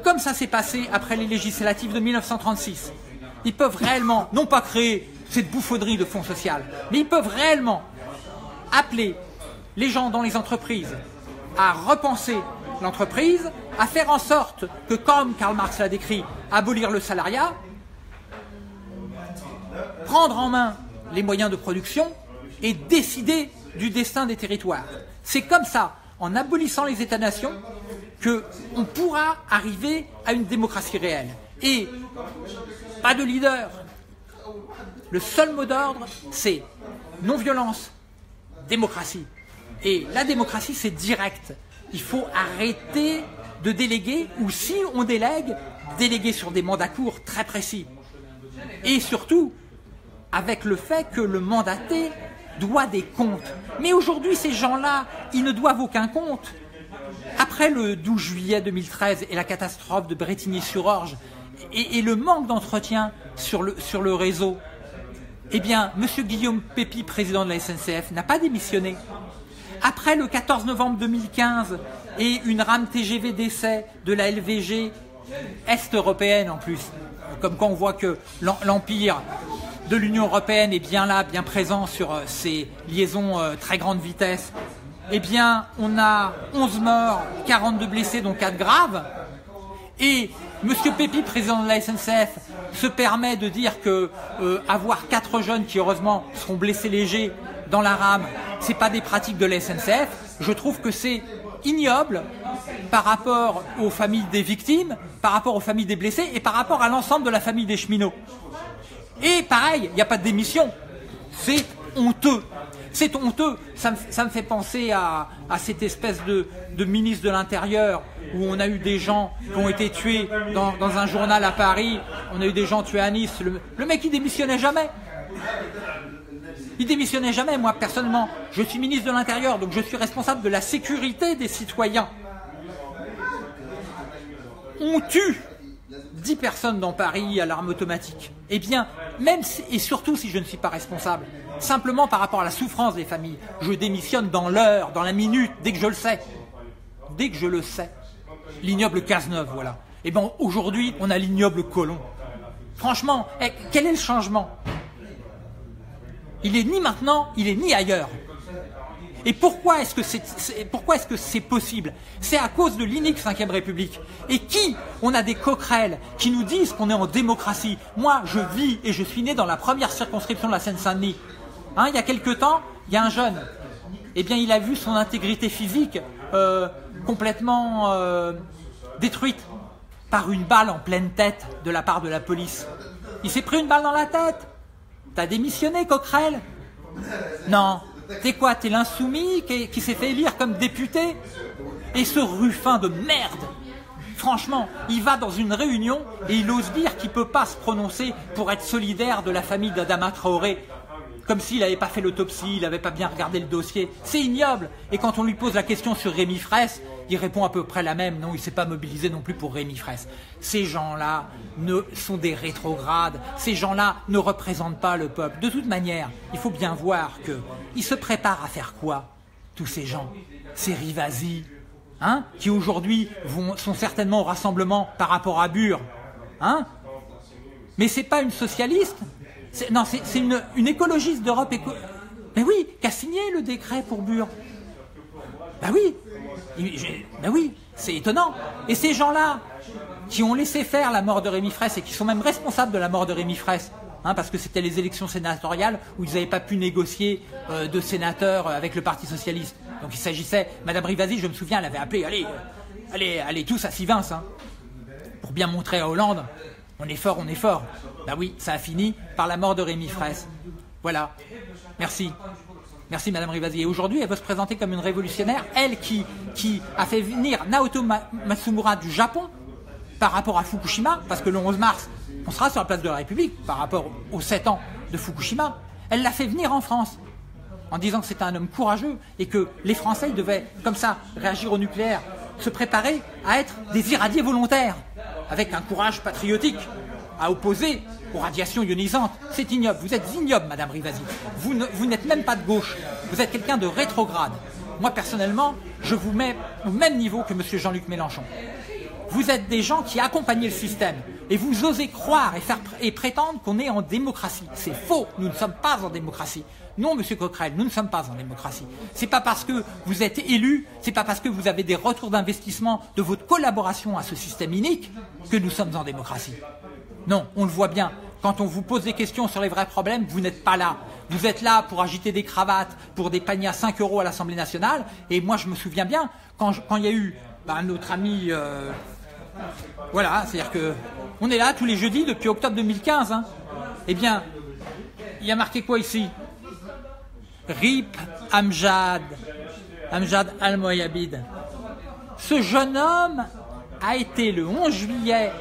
comme ça s'est passé après les législatives de 1936, ils peuvent réellement, non pas créer cette bouffonnerie de fonds social, mais ils peuvent réellement appeler les gens dans les entreprises à repenser l'entreprise, à faire en sorte que, comme Karl Marx l'a décrit, abolir le salariat, prendre en main les moyens de production et décider du destin des territoires. C'est comme ça, en abolissant les États-nations, qu'on pourra arriver à une démocratie réelle. Et pas de leader. Le seul mot d'ordre, c'est non-violence, démocratie. Et la démocratie, c'est direct. Il faut arrêter de déléguer, ou si on délègue, déléguer sur des mandats courts très précis. Et surtout, avec le fait que le mandaté doit des comptes. Mais aujourd'hui, ces gens-là, ils ne doivent aucun compte. Après le 12 juillet 2013 et la catastrophe de Bretigny-sur-Orge et, le manque d'entretien sur le, réseau, eh bien, M. Guillaume Pépi, président de la SNCF, n'a pas démissionné. Après le 14 novembre 2015 et une rame TGV d'essai de la LVG est-européenne en plus, comme quand on voit que l'empire de l'Union européenne est bien là, bien présent sur euh, ces liaisons euh, très grande vitesse, eh bien, on a 11 morts, 42 blessés, dont 4 graves. Et M. Pépi, président de la SNCF, se permet de dire que euh, avoir 4 jeunes qui, heureusement, seront blessés légers dans la rame, ce n'est pas des pratiques de la SNCF. Je trouve que c'est ignoble par rapport aux familles des victimes, par rapport aux familles des blessés et par rapport à l'ensemble de la famille des cheminots. Et pareil, il n'y a pas de démission. C'est honteux. C'est honteux. Ça me, fait penser à, cette espèce de, ministre de l'Intérieur où on a eu des gens qui ont été tués dans, un journal à Paris. On a eu des gens tués à Nice. Le, le mec, il démissionnait jamais. Il démissionnait jamais. Moi, personnellement, je suis ministre de l'Intérieur, donc je suis responsable de la sécurité des citoyens. On tue 10 personnes dans Paris à l'arme automatique. Eh bien, même et surtout si je ne suis pas responsable, simplement par rapport à la souffrance des familles, je démissionne dans l'heure, dans la minute, dès que je le sais. Dès que je le sais. L'ignoble Cazeneuve, voilà. Eh bien, aujourd'hui, on a l'ignoble Colomb. Franchement, eh, quel est le changement? Il est ni maintenant, il est ni ailleurs. Et pourquoi est-ce que c'est possible? C'est à cause de l'inique 5 République. Et qui? On a des coquerelles qui nous disent qu'on est en démocratie. Moi, je vis et je suis né dans la première circonscription de la Seine-Saint-Denis. Hein, il y a quelque temps, il y a un jeune. Eh bien, il a vu son intégrité physique euh, complètement euh, détruite par une balle en pleine tête de la part de la police. Il s'est pris une balle dans la tête. T'as démissionné, Coquerel Non, T'es quoi T'es l'insoumis qui, s'est fait élire comme député Et ce ruffin de merde Franchement, il va dans une réunion et il ose dire qu'il ne peut pas se prononcer pour être solidaire de la famille d'Adama Traoré. Comme s'il n'avait pas fait l'autopsie, il n'avait pas bien regardé le dossier. C'est ignoble. Et quand on lui pose la question sur Rémi Fraisse, il répond à peu près la même. Non, il ne s'est pas mobilisé non plus pour Rémi Fraisse. Ces gens-là ne sont des rétrogrades. Ces gens-là ne représentent pas le peuple. De toute manière, il faut bien voir qu'ils se préparent à faire quoi Tous ces gens, ces rivasi, hein, qui aujourd'hui sont certainement au rassemblement par rapport à Bure, hein Mais c'est pas une socialiste. Non, c'est une, écologiste d'Europe. Mais oui, qui a signé le décret pour Bure. Ben oui, ben oui, c'est étonnant. Et ces gens-là, qui ont laissé faire la mort de Rémi Fraisse et qui sont même responsables de la mort de Rémi Fraisse, hein, parce que c'était les élections sénatoriales où ils n'avaient pas pu négocier euh, de sénateurs euh, avec le Parti Socialiste. Donc il s'agissait, Madame Rivasi, je me souviens, elle avait appelé, allez, euh, allez, allez tous à Sivins, hein, pour bien montrer à Hollande, on est fort, on est fort. Ben oui, ça a fini par la mort de Rémi Fraisse. Voilà. Merci. Merci Madame Rivasi. Et aujourd'hui, elle veut se présenter comme une révolutionnaire, elle qui, qui a fait venir Naoto Matsumura du Japon par rapport à Fukushima, parce que le 11 mars, on sera sur la place de la République par rapport aux 7 ans de Fukushima. Elle l'a fait venir en France en disant que c'était un homme courageux et que les Français devaient, comme ça, réagir au nucléaire, se préparer à être des irradiés volontaires, avec un courage patriotique à opposer aux radiations ionisantes. C'est ignoble. Vous êtes ignoble, Madame Rivasi. Vous, vous n'êtes même pas de gauche. Vous êtes quelqu'un de rétrograde. Moi, personnellement, je vous mets au même niveau que M. Jean-Luc Mélenchon. Vous êtes des gens qui accompagnent le système. Et vous osez croire et, faire, et prétendre qu'on est en démocratie. C'est faux. Nous ne sommes pas en démocratie. Non, Monsieur Coquerel, nous ne sommes pas en démocratie. C'est pas parce que vous êtes élu, c'est pas parce que vous avez des retours d'investissement de votre collaboration à ce système inique que nous sommes en démocratie. Non, on le voit bien. Quand on vous pose des questions sur les vrais problèmes, vous n'êtes pas là. Vous êtes là pour agiter des cravates, pour des paniers à 5 euros à l'Assemblée nationale. Et moi, je me souviens bien, quand, il y a eu bah, notre ami... Euh, voilà, c'est-à-dire que on est là tous les jeudis depuis octobre 2015. Hein. Eh bien, il y a marqué quoi ici? Rip Amjad, Amjad Al-Moyabid. Ce jeune homme a été le 11 juillet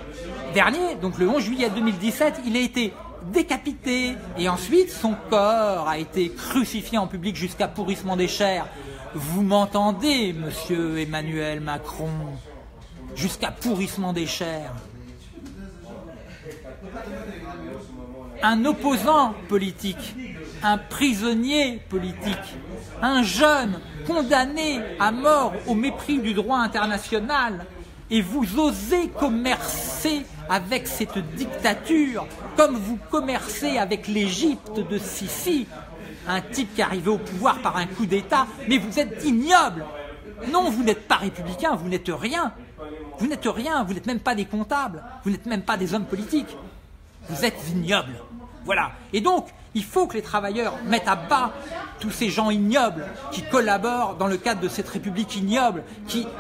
dernier, donc le 11 juillet 2017, il a été décapité et ensuite son corps a été crucifié en public jusqu'à pourrissement des chairs. Vous m'entendez, monsieur Emmanuel Macron? Jusqu'à pourrissement des chairs. Un opposant politique, un prisonnier politique, un jeune condamné à mort au mépris du droit international, et vous osez commercer avec cette dictature comme vous commercez avec l'Égypte de Sissi, un type qui est arrivé au pouvoir par un coup d'État, mais vous êtes ignoble. Non, vous n'êtes pas républicain, vous n'êtes rien. Vous n'êtes rien, vous n'êtes même pas des comptables, vous n'êtes même pas des hommes politiques. Vous êtes ignobles. Voilà. Et donc, il faut que les travailleurs mettent à bas tous ces gens ignobles qui collaborent dans le cadre de cette République ignoble.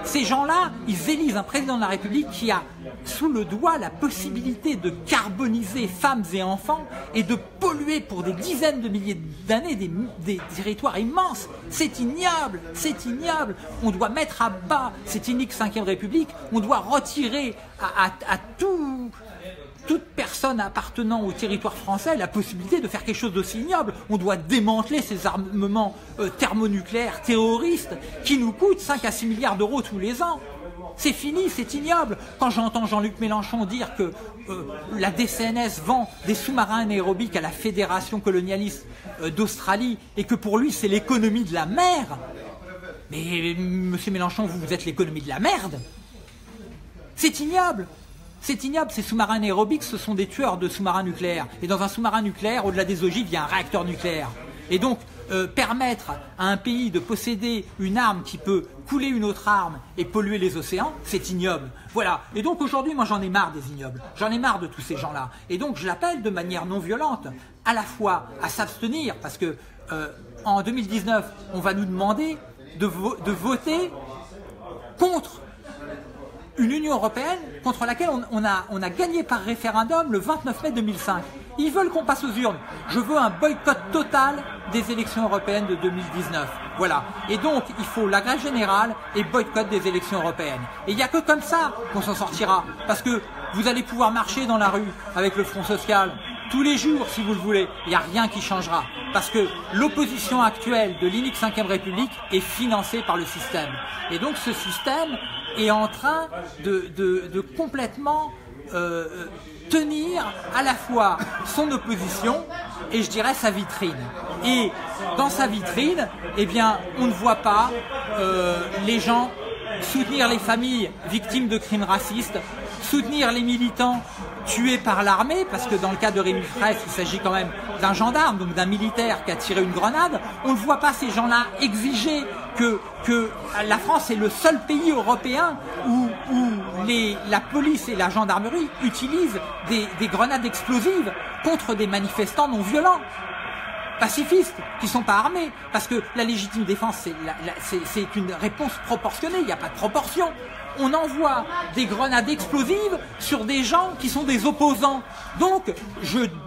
Ces gens-là, ils élisent un président de la République qui a sous le doigt la possibilité de carboniser femmes et enfants et de polluer pour des dizaines de milliers d'années des, territoires immenses. C'est ignoble, c'est ignoble. On doit mettre à bas cette unique Ve République. On doit retirer à, à tout toute personne appartenant au territoire français la possibilité de faire quelque chose d'aussi ignoble. On doit démanteler ces armements euh, thermonucléaires terroristes qui nous coûtent 5 à 6 milliards d'euros tous les ans. C'est fini, c'est ignoble. Quand j'entends Jean-Luc Mélenchon dire que euh, la DCNS vend des sous-marins anaérobiques à la Fédération colonialiste euh, d'Australie et que pour lui c'est l'économie de la mer, mais monsieur Mélenchon, vous, vous êtes l'économie de la merde. C'est ignoble. C'est ignoble, ces sous-marins aérobiques, ce sont des tueurs de sous-marins nucléaires. Et dans un sous-marin nucléaire, au-delà des ogives, il y a un réacteur nucléaire. Et donc, euh, permettre à un pays de posséder une arme qui peut couler une autre arme et polluer les océans, c'est ignoble. Voilà. Et donc aujourd'hui, moi j'en ai marre des ignobles. J'en ai marre de tous ces gens-là. Et donc je l'appelle de manière non violente, à la fois à s'abstenir, parce que euh, en 2019, on va nous demander de, de voter contre une Union européenne contre laquelle on, a, gagné par référendum le 29 mai 2005. Ils veulent qu'on passe aux urnes. Je veux un boycott total des élections européennes de 2019. Voilà. Et donc, il faut la grève générale et boycott des élections européennes. Et il n'y a que comme ça qu'on s'en sortira. Parce que vous allez pouvoir marcher dans la rue avec le Front Social tous les jours, si vous le voulez. Il n'y a rien qui changera. Parce que l'opposition actuelle de l'unique 5ème République est financée par le système. Et donc, ce système, est en train de, complètement euh, tenir à la fois son opposition et je dirais sa vitrine. Et dans sa vitrine, eh bien, on ne voit pas euh, les gens soutenir les familles victimes de crimes racistes, soutenir les militants tués par l'armée, parce que dans le cas de Rémi Fraisse, il s'agit quand même d'un gendarme, donc d'un militaire qui a tiré une grenade. On ne voit pas ces gens-là exiger que, la France est le seul pays européen où, la police et la gendarmerie utilisent des, des grenades explosives contre des manifestants non violents pacifistes, qui ne sont pas armés, parce que la légitime défense, c'est une réponse proportionnée, il n'y a pas de proportion. on envoie des grenades explosives sur des gens qui sont des opposants. Donc,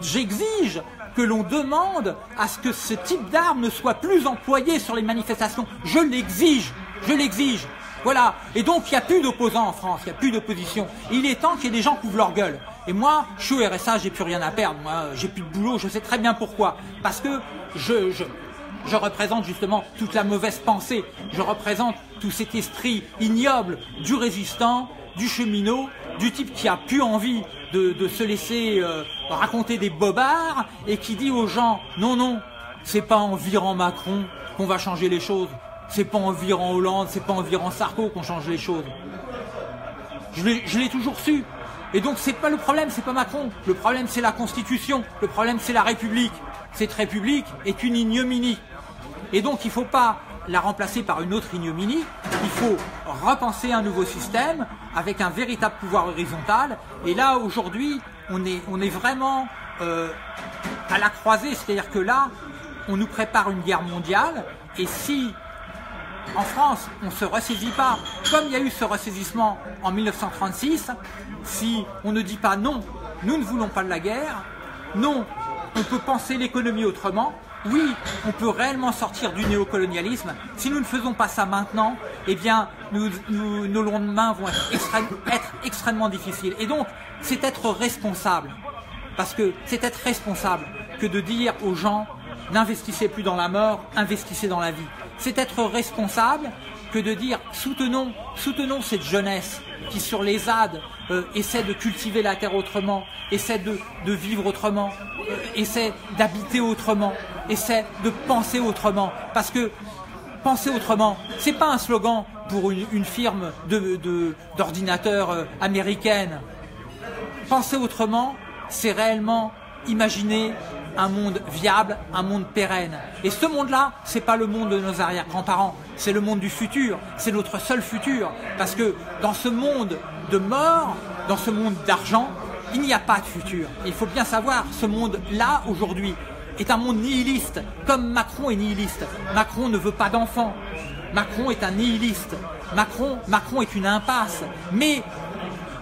j'exige que l'on demande à ce que ce type d'armes ne soit plus employé sur les manifestations. Je l'exige, je l'exige. Voilà. Et donc, il n'y a plus d'opposants en France, il n'y a plus d'opposition. Il est temps qu'il y ait des gens qui ouvrent leur gueule. Et moi, je suis au RSA, j'ai plus rien à perdre. Moi, j'ai plus de boulot, je sais très bien pourquoi. Parce que je représente justement toute la mauvaise pensée. Je représente tout cet esprit ignoble du résistant, du cheminot, du type qui a plus envie de, se laisser euh, raconter des bobards et qui dit aux gens non, non, c'est pas en virant Macron qu'on va changer les choses. C'est pas en virant Hollande, c'est pas en virant Sarko qu'on change les choses. Je l'ai toujours su. Et donc c'est pas le problème, c'est pas Macron. Le problème c'est la Constitution. Le problème c'est la République. Cette République est une ignominie. Et donc il faut pas la remplacer par une autre ignominie, il faut repenser un nouveau système avec un véritable pouvoir horizontal. Et là, aujourd'hui, on est, on est vraiment euh, à la croisée, c'est-à-dire que là, on nous prépare une guerre mondiale, et si en France, on ne se ressaisit pas, comme il y a eu ce ressaisissement en 1936, si on ne dit pas non, nous ne voulons pas de la guerre, non, on peut penser l'économie autrement, oui, on peut réellement sortir du néocolonialisme. Si nous ne faisons pas ça maintenant, eh bien, nos lendemains vont être, être extrêmement difficiles. Et donc, c'est être responsable. Parce que c'est être responsable que de dire aux gens, n'investissez plus dans la mort, investissez dans la vie. C'est être responsable que de dire, soutenons, soutenons cette jeunesse qui sur les ZAD euh, essaie de cultiver la terre autrement, essaie de, vivre autrement, euh, essaie d'habiter autrement, essaie de penser autrement. Parce que penser autrement, c'est pas un slogan pour une, firme d'ordinateurs de, euh, américaine. Penser autrement, c'est réellement imaginer un monde viable, un monde pérenne. Et ce monde-là, c'est pas le monde de nos arrière-grands-parents, c'est le monde du futur, c'est notre seul futur. Parce que dans ce monde de mort, dans ce monde d'argent, il n'y a pas de futur. Il faut bien savoir, ce monde-là, aujourd'hui, est un monde nihiliste, comme Macron est nihiliste. Macron ne veut pas d'enfants. Macron est un nihiliste. Macron, Macron est une impasse. Mais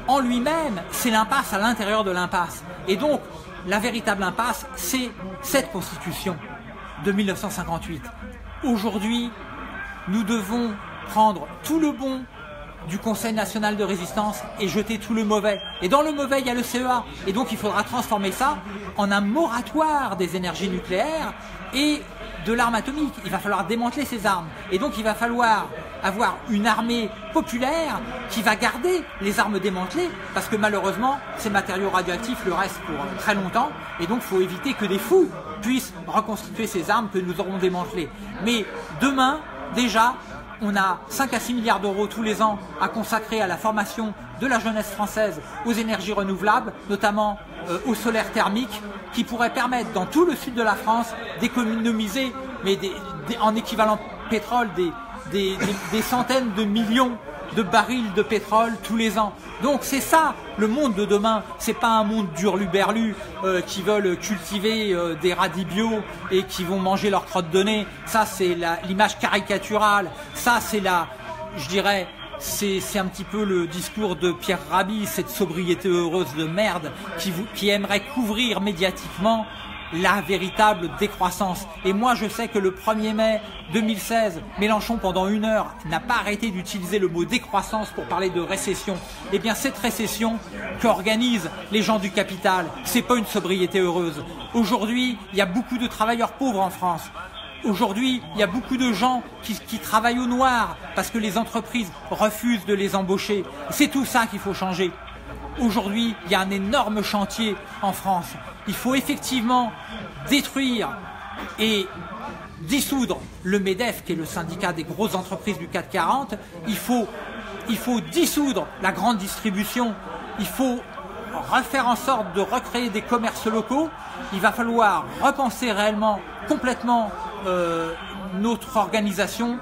en lui-même, c'est l'impasse à l'intérieur de l'impasse. Et donc, la véritable impasse, c'est cette constitution de 1958. Aujourd'hui, nous devons prendre tout le bon du Conseil national de résistance et jeter tout le mauvais. Et dans le mauvais, il y a le CEA. Et donc il faudra transformer ça en un moratoire des énergies nucléaires et de l'arme atomique. Il va falloir démanteler ces armes. Et donc il va falloir avoir une armée populaire qui va garder les armes démantelées, parce que malheureusement, ces matériaux radioactifs le restent pour très longtemps, et donc il faut éviter que des fous puissent reconstituer ces armes que nous aurons démantelées. Mais demain, déjà, on a 5 à 6 milliards d'euros tous les ans à consacrer à la formation de la jeunesse française aux énergies renouvelables, notamment euh, au solaire thermique, qui pourrait permettre dans tout le sud de la France d'économiser, mais en équivalent pétrole, des, centaines de millions de barils de pétrole tous les ans. Donc c'est ça le monde de demain. C'est pas un monde d'hurluberlus euh, qui veulent cultiver euh, des radis bio et qui vont manger leurs crottes de nez. Ça c'est l'image caricaturale. Ça c'est la, je dirais, c'est un petit peu le discours de Pierre Rabhi, cette sobriété heureuse de merde qui, qui aimerait couvrir médiatiquement la véritable décroissance. Et moi, je sais que le 1er mai 2016, Mélenchon, pendant une heure, n'a pas arrêté d'utiliser le mot décroissance pour parler de récession. Eh bien, cette récession qu'organisent les gens du capital, c'est pas une sobriété heureuse. Aujourd'hui, il y a beaucoup de travailleurs pauvres en France. Aujourd'hui, il y a beaucoup de gens qui, travaillent au noir parce que les entreprises refusent de les embaucher. C'est tout ça qu'il faut changer. Aujourd'hui, il y a un énorme chantier en France. Il faut effectivement détruire et dissoudre le MEDEF, qui est le syndicat des grosses entreprises du 440. Il faut, il faut dissoudre la grande distribution. Il faut refaire en sorte de recréer des commerces locaux. Il va falloir repenser réellement, complètement euh, notre organisation,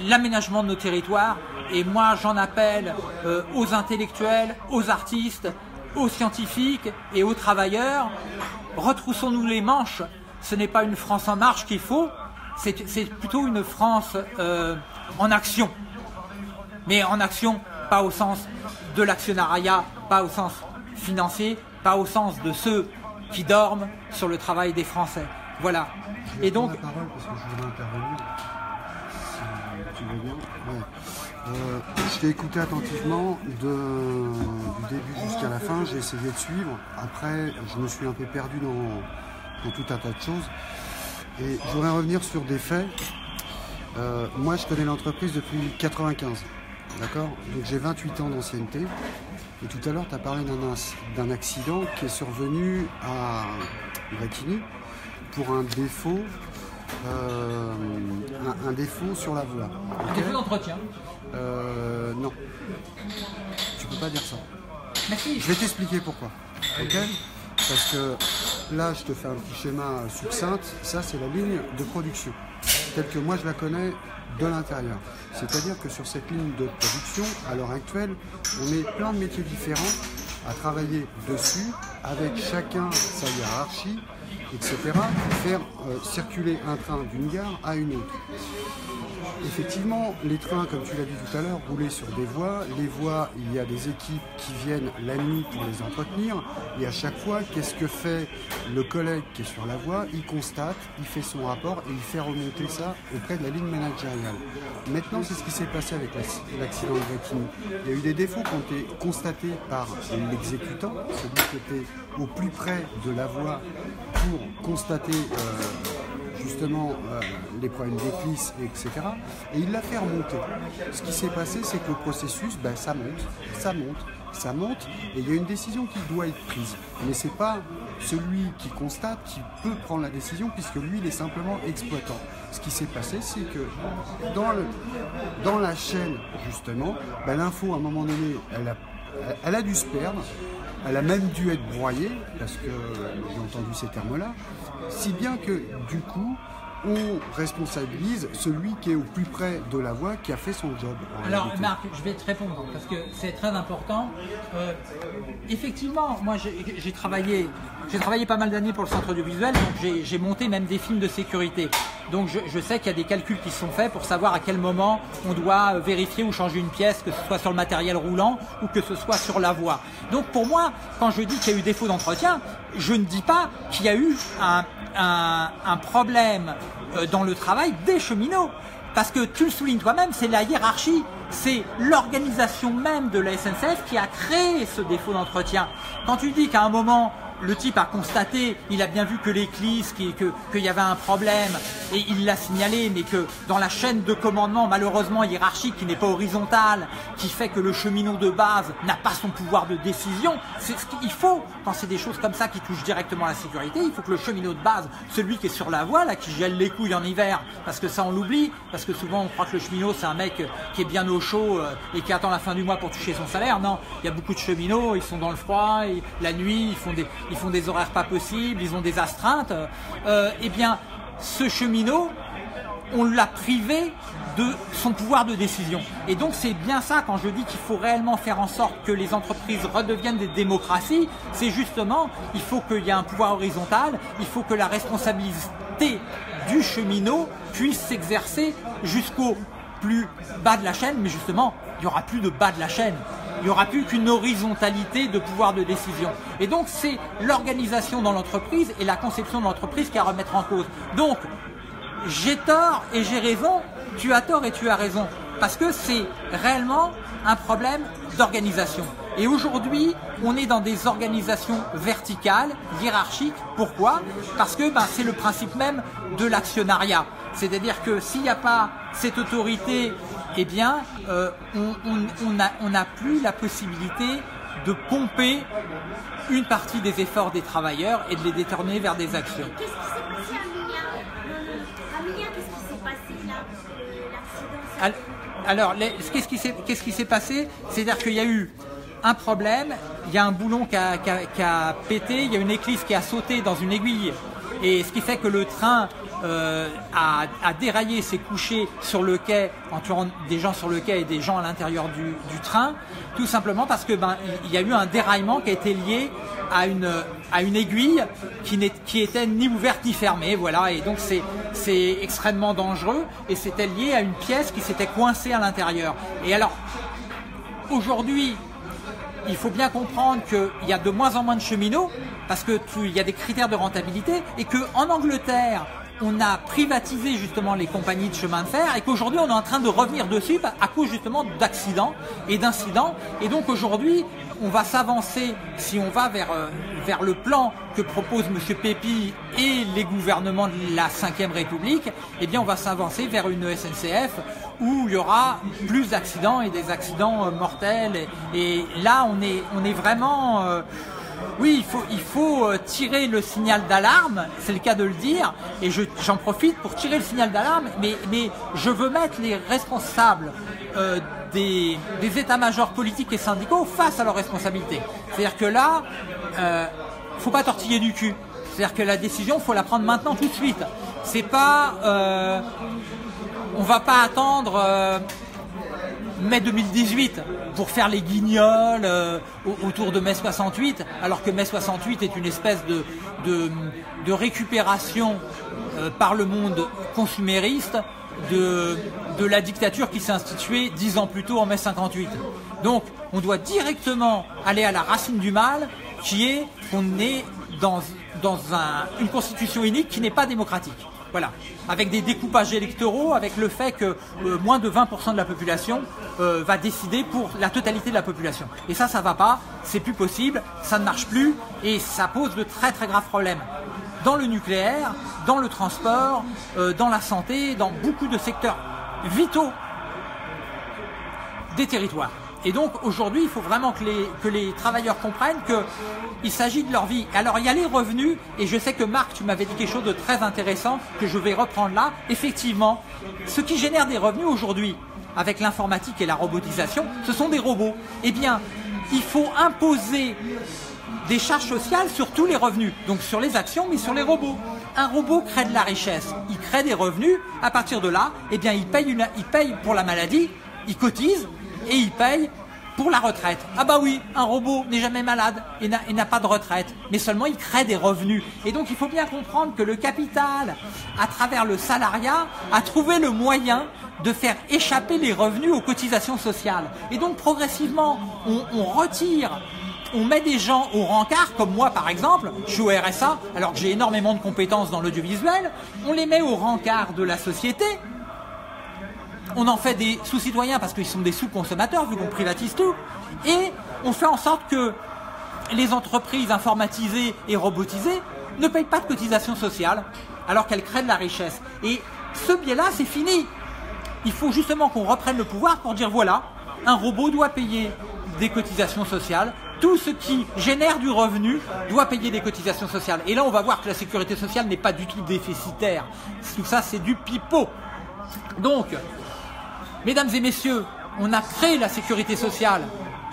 l'aménagement de nos territoires et moi, j'en appelle euh, aux intellectuels, aux artistes, aux scientifiques et aux travailleurs. Retroussons-nous les manches. Ce n'est pas une France en marche qu'il faut, c'est plutôt une France euh, en action. Mais en action pas au sens de l'actionnariat, pas au sens financier, pas au sens de ceux qui dorment sur le travail des Français. Voilà. Et donc. La parole parce que je intervenir. Si tu veux bien. Euh, je t'ai écouté attentivement de, du début jusqu'à la fin. J'ai essayé de suivre. Après, je me suis un peu perdu dans, tout un tas de choses. Et je voudrais revenir sur des faits. Euh, moi, je connais l'entreprise depuis 95. D'accord Donc j'ai 28 ans d'ancienneté. Et tout à l'heure, tu as parlé d'un accident qui est survenu à Brétigny pour un défaut, euh, un, défaut sur la voie. Un défaut d'entretien euh, Non. Tu peux pas dire ça. Merci. Je vais t'expliquer pourquoi. Ok Parce que là, je te fais un petit schéma succinct. Ça, c'est la ligne de production, telle que moi je la connais de l'intérieur. C'est-à-dire que sur cette ligne de production, à l'heure actuelle, on met plein de métiers différents à travailler dessus, avec chacun sa hiérarchie, etc., pour faire euh, circuler un train d'une gare à une autre. Effectivement, les trains, comme tu l'as dit tout à l'heure, roulaient sur des voies. Les voies, il y a des équipes qui viennent la nuit pour les entretenir. Et à chaque fois, qu'est-ce que fait le collègue qui est sur la voie? Il constate, il fait son rapport et il fait remonter ça auprès de la ligne managériale. Maintenant, c'est ce qui s'est passé avec l'accident de Bretigny. Il y a eu des défauts qui ont été constatés par l'exécutant, celui qui était au plus près de la voie pour constater euh, justement euh, les problèmes d'éclisse, etc. Et il l'a fait remonter. Ce qui s'est passé, c'est que le processus, ben, ça monte, ça monte, ça monte, et il y a une décision qui doit être prise. Mais ce n'est pas celui qui constate qui peut prendre la décision, puisque lui, il est simplement exploitant. Ce qui s'est passé, c'est que dans la chaîne, justement, ben, l'info, à un moment donné, elle a, elle a dû se perdre, elle a même dû être broyée, parce que j'ai entendu ces termes-là, si bien que du coup, on responsabilise celui qui est au plus près de la voie, qui a fait son job. Alors Marc, je vais te répondre parce que c'est très important. Euh, effectivement, moi j'ai travaillé, j'ai travaillé pas mal d'années pour le centre audiovisuel, donc j'ai monté même des films de sécurité. Donc je, sais qu'il y a des calculs qui sont faits pour savoir à quel moment on doit vérifier ou changer une pièce, que ce soit sur le matériel roulant ou que ce soit sur la voie. Donc pour moi, quand je dis qu'il y a eu défaut d'entretien, je ne dis pas qu'il y a eu un, un, problème euh, dans le travail des cheminots. Parce que tu le soulignes toi-même, c'est la hiérarchie, c'est l'organisation même de la SNCF qui a créé ce défaut d'entretien. Quand tu dis qu'à un moment, le type a constaté, il a bien vu que l'éclisse, qu'il y avait un problème, et il l'a signalé, mais que dans la chaîne de commandement, malheureusement hiérarchique, qui n'est pas horizontale, qui fait que le cheminot de base n'a pas son pouvoir de décision, c'est ce qu'il faut, quand c'est des choses comme ça qui touchent directement la sécurité, il faut que le cheminot de base, celui qui est sur la voie, là, qui gèle les couilles en hiver, parce que ça on l'oublie, parce que souvent on croit que le cheminot c'est un mec qui est bien au chaud euh, et qui attend la fin du mois pour toucher son salaire, non, il y a beaucoup de cheminots, ils sont dans le froid, et la nuit, ils font des ils font des horaires pas possibles, ils ont des astreintes, euh, eh bien, ce cheminot, on l'a privé de son pouvoir de décision. Et donc c'est bien ça quand je dis qu'il faut réellement faire en sorte que les entreprises redeviennent des démocraties, c'est justement, il faut qu'il y ait un pouvoir horizontal, il faut que la responsabilité du cheminot puisse s'exercer jusqu'au plus bas de la chaîne, mais justement, il n'y aura plus de bas de la chaîne il n'y aura plus qu'une horizontalité de pouvoir de décision. Et donc c'est l'organisation dans l'entreprise et la conception de l'entreprise qui a à remettre en cause. Donc j'ai tort et j'ai raison, tu as tort et tu as raison. Parce que c'est réellement un problème d'organisation. Et aujourd'hui, on est dans des organisations verticales, hiérarchiques. Pourquoi? Parce que ben, c'est le principe même de l'actionnariat. C'est-à-dire que s'il n'y a pas cette autorité eh bien, euh, on n'a plus la possibilité de pomper une partie des efforts des travailleurs et de les détourner vers des actions. Qu'est-ce qui s'est passé à Minia qu'est-ce qui s'est passé là L'accident Alors, qu'est-ce qui s'est passé? C'est-à-dire qu'il y a eu un problème, il y a un boulon qui a, qui a, pété, il y a une éclisse qui a sauté dans une aiguille. Et ce qui fait que le train euh, a, déraillé, s'est couché sur le quai, en tuant des gens sur le quai et des gens à l'intérieur du, train, tout simplement parce que ben il y a eu un déraillement qui a été lié à une à une aiguille qui, qui était ni ouverte ni fermée, voilà, et donc c'est c'est extrêmement dangereux et c'était lié à une pièce qui s'était coincée à l'intérieur. Et alors aujourd'hui, il faut bien comprendre qu'il y a de moins en moins de cheminots parce que il y a des critères de rentabilité et que en Angleterre, on a privatisé justement les compagnies de chemin de fer et qu'aujourd'hui on est en train de revenir dessus à cause justement d'accidents et d'incidents. Et donc aujourd'hui, on va s'avancer, si on va vers, euh, vers le plan que propose M. Pépi et les gouvernements de la Ve République, eh bien on va s'avancer vers une SNCF où il y aura plus d'accidents et des accidents euh, mortels. Et, là, on est, on est vraiment... Euh, oui, il faut, il euh, tirer le signal d'alarme, c'est le cas de le dire, et j'en profite pour tirer le signal d'alarme, mais, je veux mettre les responsables euh, des, états-majors politiques et syndicaux face à leurs responsabilités. C'est-à-dire que là, euh, faut pas tortiller du cul. C'est-à-dire que la décision, faut la prendre maintenant tout de suite. C'est pas, euh, on va pas attendre mai 2018 pour faire les guignols euh, autour de mai 68, alors que mai 68 est une espèce de, récupération euh, par le monde consumériste de, la dictature qui s'est instituée dix ans plus tôt en mai 58. Donc on doit directement aller à la racine du mal qui est qu'on est dans, dans une constitution unique qui n'est pas démocratique. Voilà, avec des découpages électoraux, avec le fait que euh, moins de 20% de la population euh, va décider pour la totalité de la population. Et ça, ça va pas, c'est plus possible, ça ne marche plus, et ça pose de très très graves problèmes dans le nucléaire, dans le transport, euh, dans la santé, dans beaucoup de secteurs vitaux des territoires. Et donc aujourd'hui, il faut vraiment que les, travailleurs comprennent qu'il s'agit de leur vie. Alors il y a les revenus, et je sais que Marc, tu m'avais dit quelque chose de très intéressant que je vais reprendre là. Effectivement, ce qui génère des revenus aujourd'hui, avec l'informatique et la robotisation, ce sont des robots. Eh bien, il faut imposer des charges sociales sur tous les revenus, donc sur les actions, mais sur les robots. Un robot crée de la richesse, il crée des revenus. À partir de là, eh bien, il paye, il paye pour la maladie, il cotise, et il paye pour la retraite. Ah bah oui, un robot n'est jamais malade et n'a pas de retraite, mais seulement il crée des revenus. Et donc il faut bien comprendre que le capital, à travers le salariat, a trouvé le moyen de faire échapper les revenus aux cotisations sociales. Et donc progressivement, on, on retire on met des gens au rencard, comme moi par exemple, je suis au RSA, alors que j'ai énormément de compétences dans l'audiovisuel, on les met au rencard de la société, on en fait des sous-citoyens parce qu'ils sont des sous-consommateurs vu qu'on privatise tout, et on fait en sorte que les entreprises informatisées et robotisées ne payent pas de cotisations sociales alors qu'elles créent de la richesse. Et ce biais-là, c'est fini. Il faut justement qu'on reprenne le pouvoir pour dire voilà, un robot doit payer des cotisations sociales, tout ce qui génère du revenu doit payer des cotisations sociales. Et là, on va voir que la sécurité sociale n'est pas du tout déficitaire. Tout ça, c'est du pipeau. Donc, Mesdames et messieurs, on a créé la sécurité sociale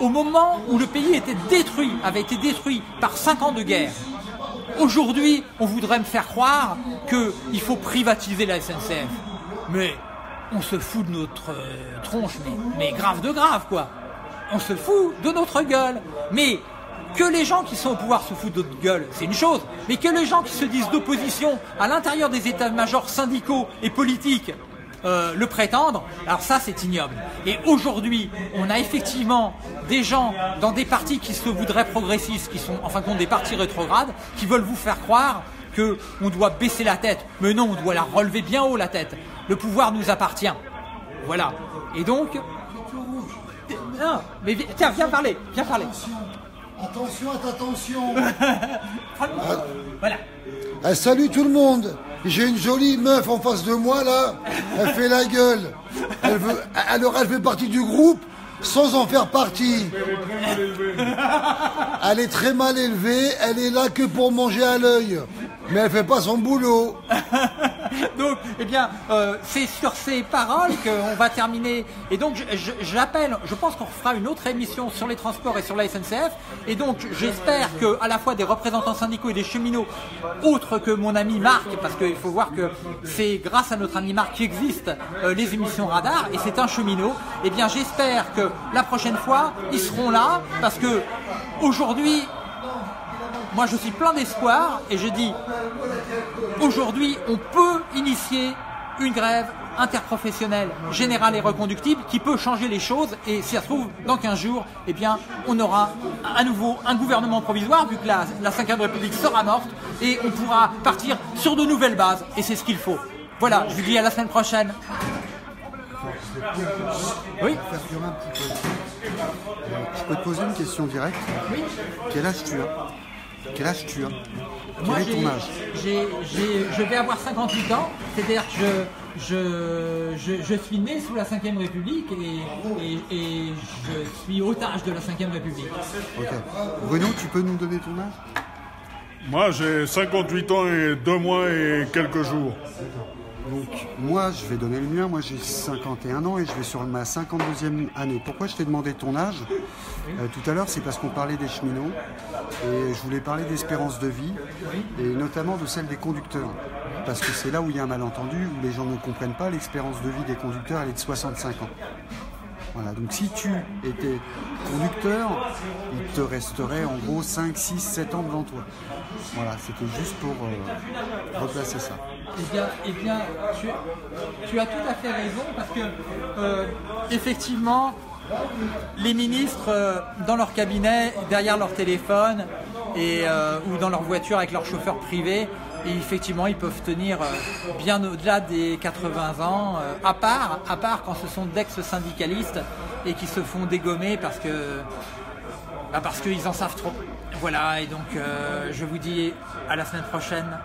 au moment où le pays était détruit, avait été détruit par cinq ans de guerre. Aujourd'hui, on voudrait me faire croire qu'il faut privatiser la SNCF. Mais on se fout de notre euh, tronche, mais, mais grave de grave, quoi. On se fout de notre gueule. Mais que les gens qui sont au pouvoir se foutent de notre gueule, c'est une chose. Mais que les gens qui se disent d'opposition à l'intérieur des états-majors syndicaux et politiques euh, le prétendre, alors ça c'est ignoble. Et aujourd'hui, on a effectivement des gens dans des partis qui se voudraient progressistes, qui sont en fin de compte des partis rétrogrades, qui veulent vous faire croire que on doit baisser la tête. Mais non, on doit la relever bien haut la tête. Le pouvoir nous appartient. Voilà. Et donc, non, mais tiens, viens parler, viens parler. Attention à ta tension. voilà. Eh, salut tout le monde. J'ai une jolie meuf en face de moi là. Elle fait la gueule. Elle elle fait partie du groupe sans en faire partie. Elle est très mal élevée. Elle est là que pour manger à l'œil. Mais elle fait pas son boulot. [laughs] donc, eh bien, euh, c'est sur ces paroles qu'on va terminer. Et donc, j'appelle, je, pense qu'on fera une autre émission sur les transports et sur la SNCF. Et donc, j'espère que à la fois des représentants syndicaux et des cheminots, autres que mon ami Marc, parce qu'il faut voir que c'est grâce à notre ami Marc qui existe euh, les émissions radar, et c'est un cheminot. Eh bien, j'espère que la prochaine fois, ils seront là, parce que aujourd'hui, moi, je suis plein d'espoir et je dis, aujourd'hui, on peut initier une grève interprofessionnelle, générale et reconductible qui peut changer les choses et si ça se trouve, dans 15 jours, eh bien, on aura à nouveau un gouvernement provisoire vu que la, la 5 République sera morte et on pourra partir sur de nouvelles bases et c'est ce qu'il faut. Voilà, je vous dis à la semaine prochaine. Oui Je peux te poser une question directe? Quel âge tu as? Quel âge tu as? Quel Moi, est ton j'ai- âge? je vais avoir 58 ans, c'est-à-dire que je, je, je, je suis né sous la 5ème République et, et, et je suis otage de la 5ème République. Ok. Bruno, tu peux nous donner ton âge? Moi, j'ai 58 ans et 2 mois et quelques jours. Donc, moi, je vais donner le mien. Moi, j'ai 51 ans et je vais sur ma 52e année. Pourquoi je t'ai demandé ton âge Euh, Tout à l'heure, c'est parce qu'on parlait des cheminots et je voulais parler d'espérance de vie et notamment de celle des conducteurs. Parce que c'est là où il y a un malentendu, où les gens ne comprennent pas. L'espérance de vie des conducteurs, elle est de 65 ans. Voilà, donc si tu étais conducteur, il te resterait en gros 5, 6, 7 ans devant toi. Voilà, c'était juste pour euh, replacer ça. Eh bien, eh bien tu, as tout à fait raison parce que, euh, effectivement, les ministres, euh, dans leur cabinet, derrière leur téléphone et, ou dans leur voiture avec leur chauffeur privé, et effectivement, ils peuvent tenir euh, bien au-delà des 80 ans, euh, à part, à part quand ce sont d'ex-syndicalistes et qui se font dégommer parce que bah, parce qu'ils en savent trop. Voilà, et donc euh, je vous dis à la semaine prochaine